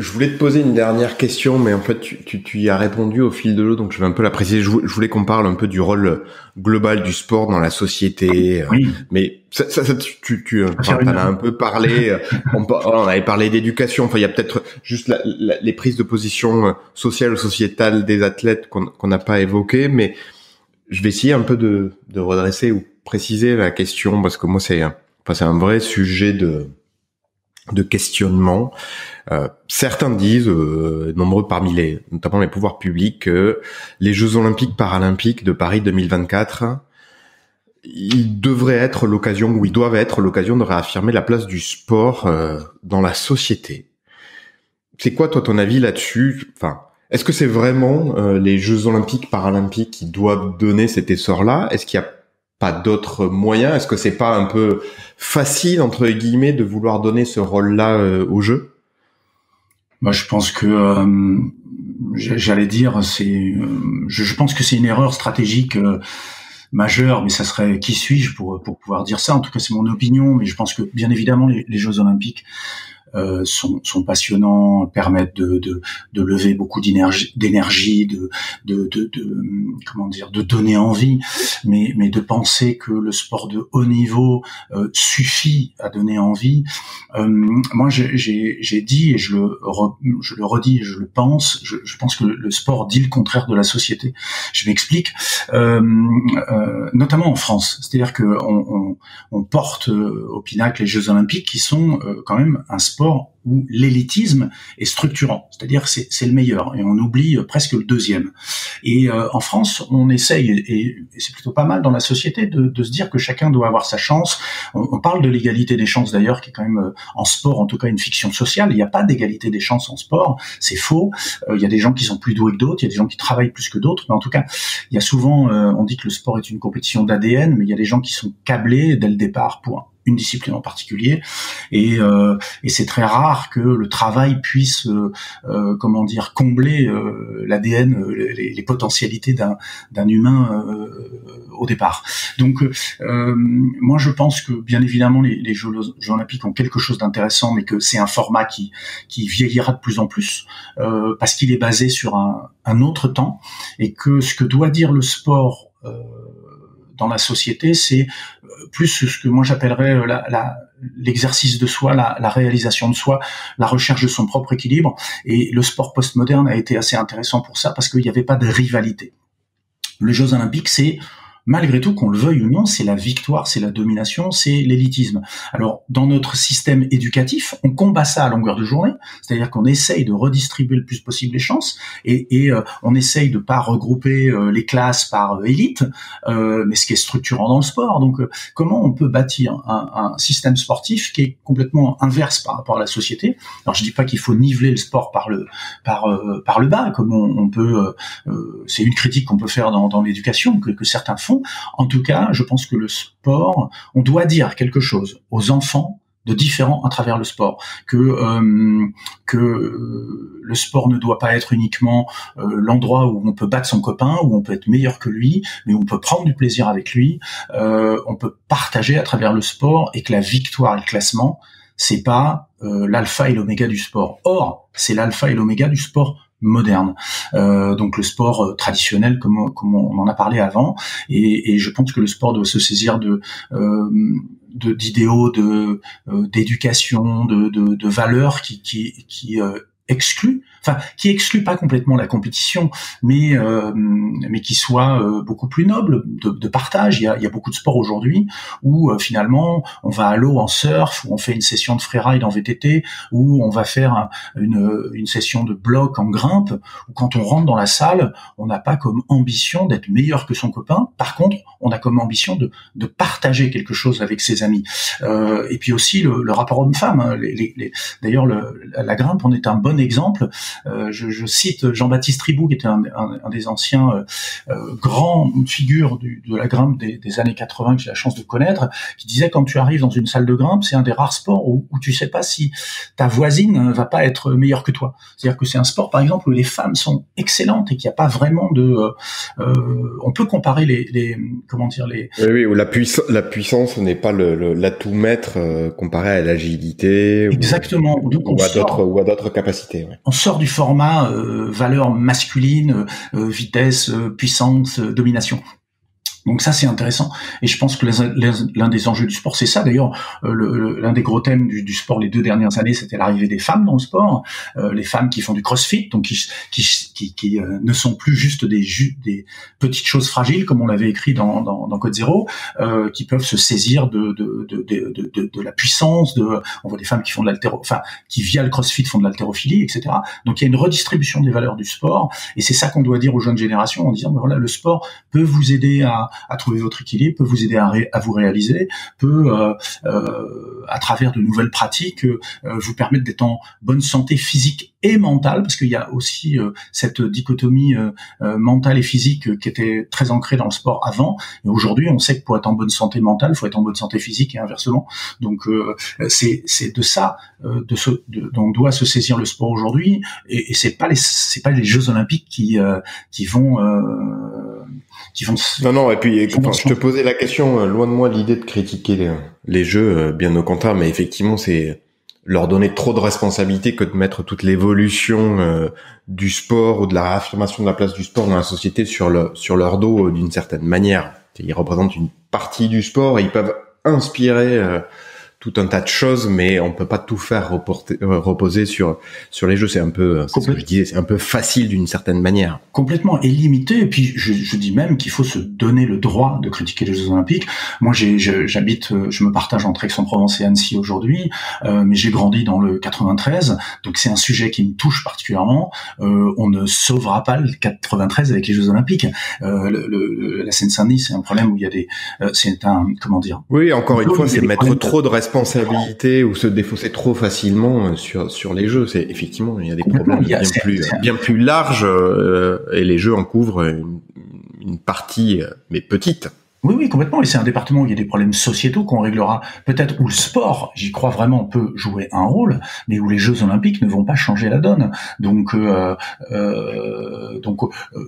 Je voulais te poser une dernière question, mais en fait, tu, tu, tu y as répondu au fil de l'eau, donc je vais un peu la préciser. Je, voulais qu'on parle un peu du rôle global du sport dans la société. Oui. Mais ça, ça, tu, tu en as un peu parlé. on, on avait parlé d'éducation. Enfin, il y a peut-être juste la, les prises de position euh, sociales ou sociétales des athlètes qu'on n'a pas évoquées, mais je vais essayer un peu de, de redresser ou préciser la question parce que moi, c'est enfin, c'est un vrai sujet de de questionnement. Euh, certains disent, euh, nombreux parmi les, notamment les pouvoirs publics, que les Jeux Olympiques Paralympiques de Paris 2024, ils devraient être l'occasion, ou ils doivent être l'occasion de réaffirmer la place du sport euh, dans la société. C'est quoi toi ton avis là-dessus? Enfin, est-ce que c'est vraiment les Jeux Olympiques Paralympiques qui doivent donner cet essor-là? Est-ce qu'il y a pas d'autres moyens? Est-ce que c'est pas un peu facile entre guillemets de vouloir donner ce rôle-là euh, au jeu? Moi, je pense que euh, j'allais dire, c'est, euh, je, pense que c'est une erreur stratégique majeure, mais ça serait qui suis-je pour pour pouvoir dire ça? En tout cas, c'est mon opinion, mais je pense que bien évidemment les Jeux Olympiques euh, sont, sont, passionnants, permettent de, de, de lever beaucoup d'énergie, de, de, de, comment dire, de donner envie, mais, mais de penser que le sport de haut niveau euh, suffit à donner envie. Euh, moi, j'ai dit et je le, je le redis je le pense. Je, je pense que le, sport dit le contraire de la société. Je m'explique, euh, notamment en France, c'est-à-dire que on, on, porte au pinacle les Jeux Olympiques qui sont quand même un sport où l'élitisme est structurant, c'est-à-dire c'est le meilleur et on oublie euh, presque le deuxième. Et euh, en France, on essaye et, c'est plutôt pas mal dans la société de, de, se dire que chacun doit avoir sa chance. On, on parle de l'égalité des chances d'ailleurs, qui est quand même euh, en sport en tout cas une fiction sociale. Il n'y a pas d'égalité des chances en sport, c'est faux. il y a des gens qui sont plus doués que d'autres, il y a des gens qui travaillent plus que d'autres, mais en tout cas, il y a souvent, on dit que le sport est une compétition d'ADN, mais il y a des gens qui sont câblés dès le départ pour une discipline en particulier. Et, euh, et c'est très rare que le travail puisse euh, euh comment dire combler euh, l'ADN euh, les, les, potentialités d'un d'un humain au départ. Donc moi je pense que bien évidemment les, les Jeux, olympiques ont quelque chose d'intéressant mais que c'est un format qui qui vieillira de plus en plus parce qu'il est basé sur un, un autre temps. Et que ce que doit dire le sport dans la société, c'est euh, plus ce que moi j'appellerais euh, la, l'exercice de soi, la, la, réalisation de soi, la recherche de son propre équilibre. Et le sport postmoderne a été assez intéressant pour ça parce qu'il n'y avait pas de rivalité. Les Jeux olympiques, c'est malgré tout, qu'on le veuille ou non, c'est la victoire, c'est la domination, c'est l'élitisme. Alors, dans notre système éducatif, on combat ça à longueur de journée, c'est-à-dire qu'on essaye de redistribuer le plus possible les chances et, et euh, on essaye de pas regrouper euh, les classes par euh, élite, mais ce qui est structurant dans le sport. Donc, comment on peut bâtir un, un, système sportif qui est complètement inverse par rapport à la société? Alors, je dis pas qu'il faut niveler le sport par le par par le bas, comme on, on peut. c'est une critique qu'on peut faire dans, dans l'éducation que, que certains font en tout cas, je pense que le sport, on doit dire quelque chose aux enfants de différents à travers le sport, que euh, que euh, le sport ne doit pas être uniquement euh, l'endroit où on peut battre son copain, où on peut être meilleur que lui, mais où on peut prendre du plaisir avec lui, on peut partager à travers le sport et que la victoire et le classement, c'est pas l'alpha et l'oméga du sport. Or, c'est l'alpha et l'oméga du sport moderne. Euh, donc le sport euh, traditionnel, comme, on en a parlé avant, et, je pense que le sport doit se saisir de euh, d'idéaux, de d'éducation, de, de, valeurs qui, qui, exclu enfin qui exclut pas complètement la compétition, mais euh, mais qui soit euh, beaucoup plus noble de, de, partage. Il y a, il y a beaucoup de sports aujourd'hui où euh, finalement on va à l'eau en surf, où on fait une session de freeride en VTT, où on va faire une, une session de bloc en grimpe, où quand on rentre dans la salle, on n'a pas comme ambition d'être meilleur que son copain. Par contre, on a comme ambition de, de partager quelque chose avec ses amis. Euh, et puis aussi le, le rapport homme-femme. Hein. Les, les, D'ailleurs, la grimpe en est un bon exemple. Euh, je, je, cite Jean-Baptiste Ribou, qui était un, un, un des anciens euh, euh grands figures du, de la grimpe des, des, années 80 que j'ai la chance de connaître, qui disait quand tu arrives dans une salle de grimpe, c'est un des rares sports où, où tu sais pas si ta voisine va pas être meilleure que toi. C'est-à-dire que c'est un sport, par exemple, où les femmes sont excellentes et qu'il n'y a pas vraiment de. Euh, euh, on peut comparer les, les, comment dire les. Oui, oui où la, puissance la puissance n'est pas l'atout le, maître comparé à l'agilité. Exactement. Ou, ou, à d'autres ou à d'autres capacités. On sort du format euh, valeur masculine, euh, vitesse, euh, puissance, domination. Donc ça c'est intéressant. Et je pense que l'un des enjeux du sport c'est ça d'ailleurs. Euh, l'un des gros thèmes du, sport les deux dernières années c'était l'arrivée des femmes dans le sport. Euh, les femmes qui font du crossfit donc qui qui, qui, euh, ne sont plus juste des petites choses fragiles comme on l'avait écrit dans, dans, Code Zéro qui peuvent se saisir de de, de, de, de, la puissance on voit des femmes qui font de l'altéro enfin qui via le crossfit font de l'haltérophilie etc donc il y a une redistribution des valeurs du sport et c'est ça qu'on doit dire aux jeunes générations en disant voilà le sport peut vous aider à à trouver votre équilibre, peut vous aider à, à vous réaliser, peut euh, euh, à travers de nouvelles pratiques euh, vous permettre d'être en bonne santé physique et mentale, parce qu'il y a aussi cette dichotomie mentale et physique qui était très ancrée dans le sport avant. Et aujourd'hui, on sait que pour être en bonne santé mentale, il faut être en bonne santé physique et inversement. Donc c'est de ça de ce dont doit se saisir le sport aujourd'hui. Et, et c'est pas les c'est pas les Jeux Olympiques qui qui vont qui. Non, non. Et puis, quand je te posais la question, euh, loin de moi l'idée de critiquer les, jeux, euh, bien au contraire. Mais effectivement, c'est leur donner trop de responsabilité que de mettre toute l'évolution euh, du sport ou de la réaffirmation de la place du sport dans la société sur le sur leur dos d'une certaine manière. Ils représentent une partie du sport et ils peuvent inspirer tout un tas de choses, mais on peut pas tout faire reporter, euh, reposer sur sur les jeux. C'est un peu, euh, c'est ce que je disais, c'est un peu facile d'une certaine manière. Complètement et limité. Et puis je, je dis même qu'il faut se donner le droit de critiquer les Jeux Olympiques. Moi, j'ai, j'habite, euh, je me partage entre Aix-en-Provence et Annecy aujourd'hui, euh, mais j'ai grandi dans le 93, donc c'est un sujet qui me touche particulièrement. Euh, on ne sauvera pas le 93 avec les Jeux Olympiques. Euh, le, le, la Seine-Saint-Denis, c'est un problème où il y a des, c'est un, comment dire? Oui, encore une fois, c'est mettre trop de responsabilité responsabilité ou se défausser trop facilement euh, sur sur les jeux. C'est effectivement il y a des problèmes bien plus bien plus larges euh, et les jeux en couvrent une, une partie euh, mais petite. Oui, oui, complètement. Et c'est un département où il y a des problèmes sociétaux qu'on réglera peut-être où le sport, j'y crois vraiment, peut jouer un rôle, mais où les Jeux Olympiques ne vont pas changer la donne. Donc, euh, euh, donc,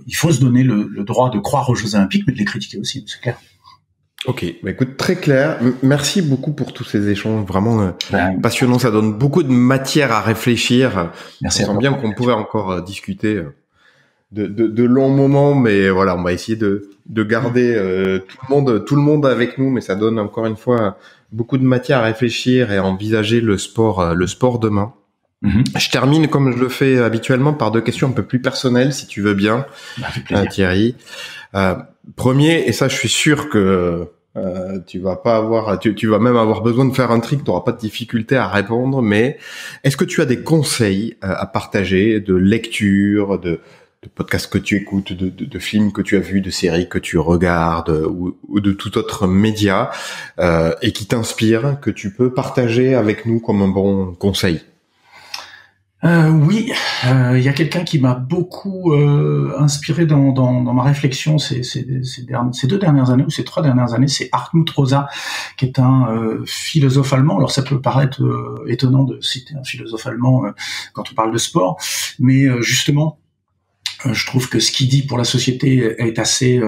il faut se donner le, le, droit de croire aux Jeux Olympiques, mais de les critiquer aussi, c'est clair. Ok, bah écoute, très clair. Merci beaucoup pour tous ces échanges vraiment euh, passionnants. Ça donne beaucoup de matière à réfléchir. Merci. On sent bien qu'on pourrait encore euh, discuter euh, de, de, de, longs moments, mais voilà, on va essayer de, de garder tout le monde, tout le monde avec nous. Mais ça donne encore une fois beaucoup de matière à réfléchir et à envisager le sport, le sport demain. Mm-hmm. Je termine comme je le fais habituellement par deux questions un peu plus personnelles, si tu veux bien, bah, Thierry. Euh, premier, et ça, je suis sûr que euh, tu vas pas avoir, tu, tu, vas même avoir besoin de faire un trick, tu n'auras pas de difficulté à répondre. Mais est-ce que tu as des conseils euh, à partager de lecture, de, de podcasts que tu écoutes, de, de, de, films que tu as vus, de séries que tu regardes ou, ou de tout autre média euh, et qui t'inspire, que tu peux partager avec nous comme un bon conseil? Euh, oui, euh, il y a quelqu'un qui m'a beaucoup euh, inspiré dans, dans, dans, ma réflexion ces, ces, ces, ces, deux dernières années ou ces trois dernières années, c'est Hartmut Rosa, qui est un euh, philosophe allemand. Alors ça peut paraître euh, étonnant de citer un philosophe allemand quand on parle de sport, mais justement, je trouve que ce qu'il dit pour la société est assez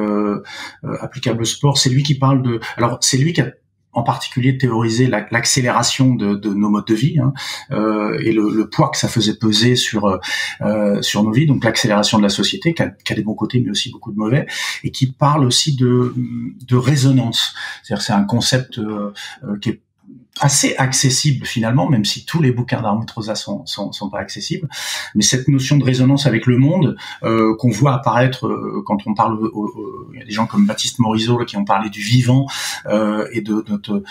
applicable au sport. C'est lui qui parle de. Alors c'est lui qui a en particulier théoriser l'accélération de, de, nos modes de vie hein, euh, et le, le, poids que ça faisait peser sur euh, sur nos vies, donc l'accélération de la société qui a, qui a, des bons côtés mais aussi beaucoup de mauvais, et qui parle aussi de, de résonance. C'est-à-dire c'est un concept euh, euh qui est assez accessible finalement, même si tous les bouquins d'Armutrosa sont, sont, pas accessibles. Mais cette notion de résonance avec le monde euh, qu'on voit apparaître euh, quand on parle, il y a des gens comme Baptiste Morisot qui ont parlé du vivant euh, et de, de, de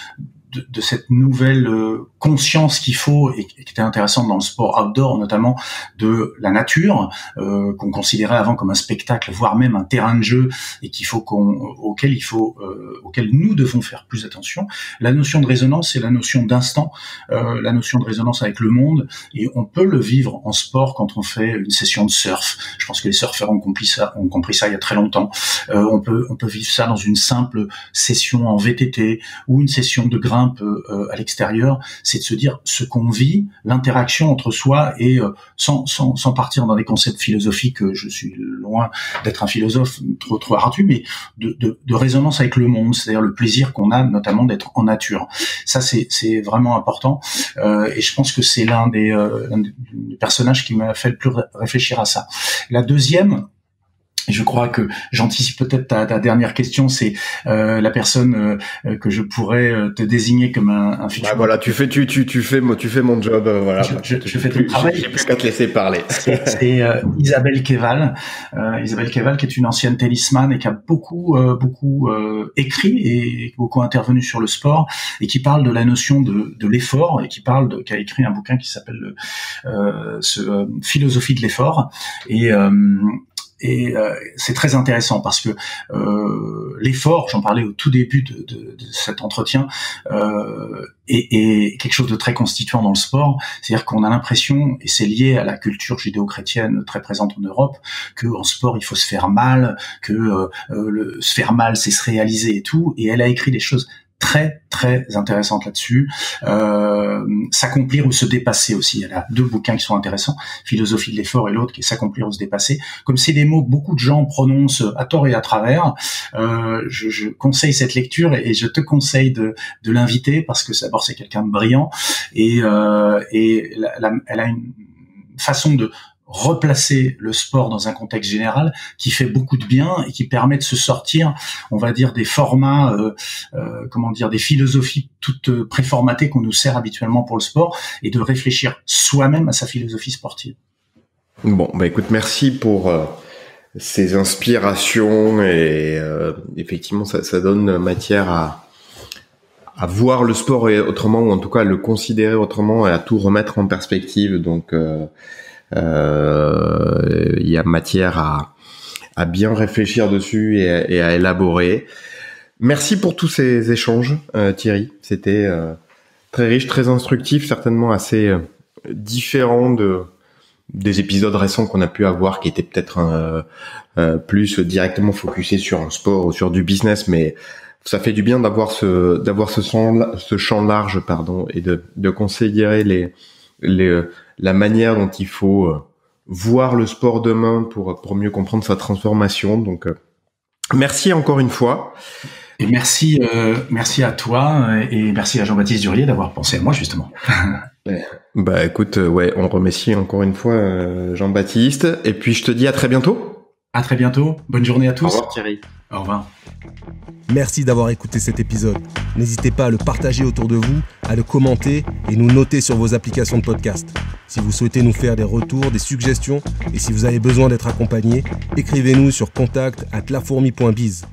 de, cette nouvelle euh, conscience qu'il faut et, qui était intéressante dans le sport outdoor, notamment de la nature euh, qu'on considérait avant comme un spectacle, voire même un terrain de jeu, et qu'il faut qu'on, auquel il faut, euh, auquel nous devons faire plus attention. La notion de résonance, c'est la notion d'instant, euh, la notion de résonance avec le monde, et on peut le vivre en sport quand on fait une session de surf. Je pense que les surfeurs ont compris ça, ont compris ça il y a très longtemps. Euh, on peut, on peut vivre ça dans une simple session en VTT ou une session de grain peu euh, à l'extérieur, c'est de se dire ce qu'on vit, l'interaction entre soi et euh, sans, sans, sans, partir dans des concepts philosophiques, euh, je suis loin d'être un philosophe trop trop ardu, mais de, de, de résonance avec le monde, c'est-à-dire le plaisir qu'on a notamment d'être en nature. Ça c'est c'est vraiment important euh, et je pense que c'est l'un des, euh, des personnages qui m'a fait le plus réfléchir à ça. La deuxième, je crois que j'anticipe peut-être ta, ta, dernière question, c'est euh, la personne euh, euh, que je pourrais euh, te désigner comme un, un futur. Bah voilà, tu fais tu tu tu fais tu fais mon job, voilà. Je, je, je fais ton travail. J'ai plus qu'à te laisser parler. C'est Isabelle Keval, Isabelle Keval qui est une ancienne tennisman et qui a beaucoup beaucoup écrit et beaucoup intervenu sur le sport et qui parle de la notion de, de l'effort et qui parle de, qui a écrit un bouquin qui s'appelle ce philosophie de l'effort et et euh, c'est très intéressant parce que euh, l'effort, j'en parlais au tout début de, de, de cet entretien, euh, est, est, quelque chose de très constituant dans le sport. C'est-à-dire qu'on a l'impression, et c'est lié à la culture judéo-chrétienne très présente en Europe, que en sport il faut se faire mal, que euh, euh, le, se faire mal c'est se réaliser et tout. Et elle a écrit des choses très très intéressante là-dessus. Euh, s'accomplir ou se dépasser aussi. Il y a deux bouquins qui sont intéressants, Philosophie de l'effort et l'autre qui est S'accomplir ou se dépasser. Comme c'est des mots que beaucoup de gens prononcent à tort et à travers, euh, je, je, conseille cette lecture et je te conseille de, de l'inviter parce que d'abord c'est quelqu'un de brillant et, euh, et elle a une façon de replacer le sport dans un contexte général qui fait beaucoup de bien et qui permet de se sortir, on va dire, des formats, euh, euh, comment dire, des philosophies toutes préformatées qu'on nous sert habituellement pour le sport et de réfléchir soi-même à sa philosophie sportive. Bon, bah écoute, merci pour euh, ces inspirations et euh, effectivement, ça, ça, donne matière à, à voir le sport autrement ou en tout cas à le considérer autrement et à tout remettre en perspective. Donc euh, il y a matière à, à bien réfléchir dessus et à, élaborer. Merci pour tous ces échanges, euh, Thierry. C'était euh, très riche, très instructif, certainement assez euh, différent de des épisodes récents qu'on a pu avoir, qui étaient peut-être euh, plus directement focusés sur un sport ou sur du business, mais ça fait du bien d'avoir ce d'avoir ce champ ce champ large pardon et de de considérer les les la manière dont il faut euh, voir le sport demain pour, pour mieux comprendre sa transformation. Donc, euh, merci encore une fois. Et merci, euh, merci à toi et merci à Jean-Baptiste Durier d'avoir pensé à moi justement. bah écoute, ouais, on remercie encore une fois Jean-Baptiste et puis je te dis à très bientôt. À très bientôt. Bonne journée à tous. Au revoir Thierry. Au revoir. Merci d'avoir écouté cet épisode. N'hésitez pas à le partager autour de vous, à le commenter et nous noter sur vos applications de podcast. Si vous souhaitez nous faire des retours, des suggestions et si vous avez besoin d'être accompagné, écrivez-nous sur contact at lafourmi.biz.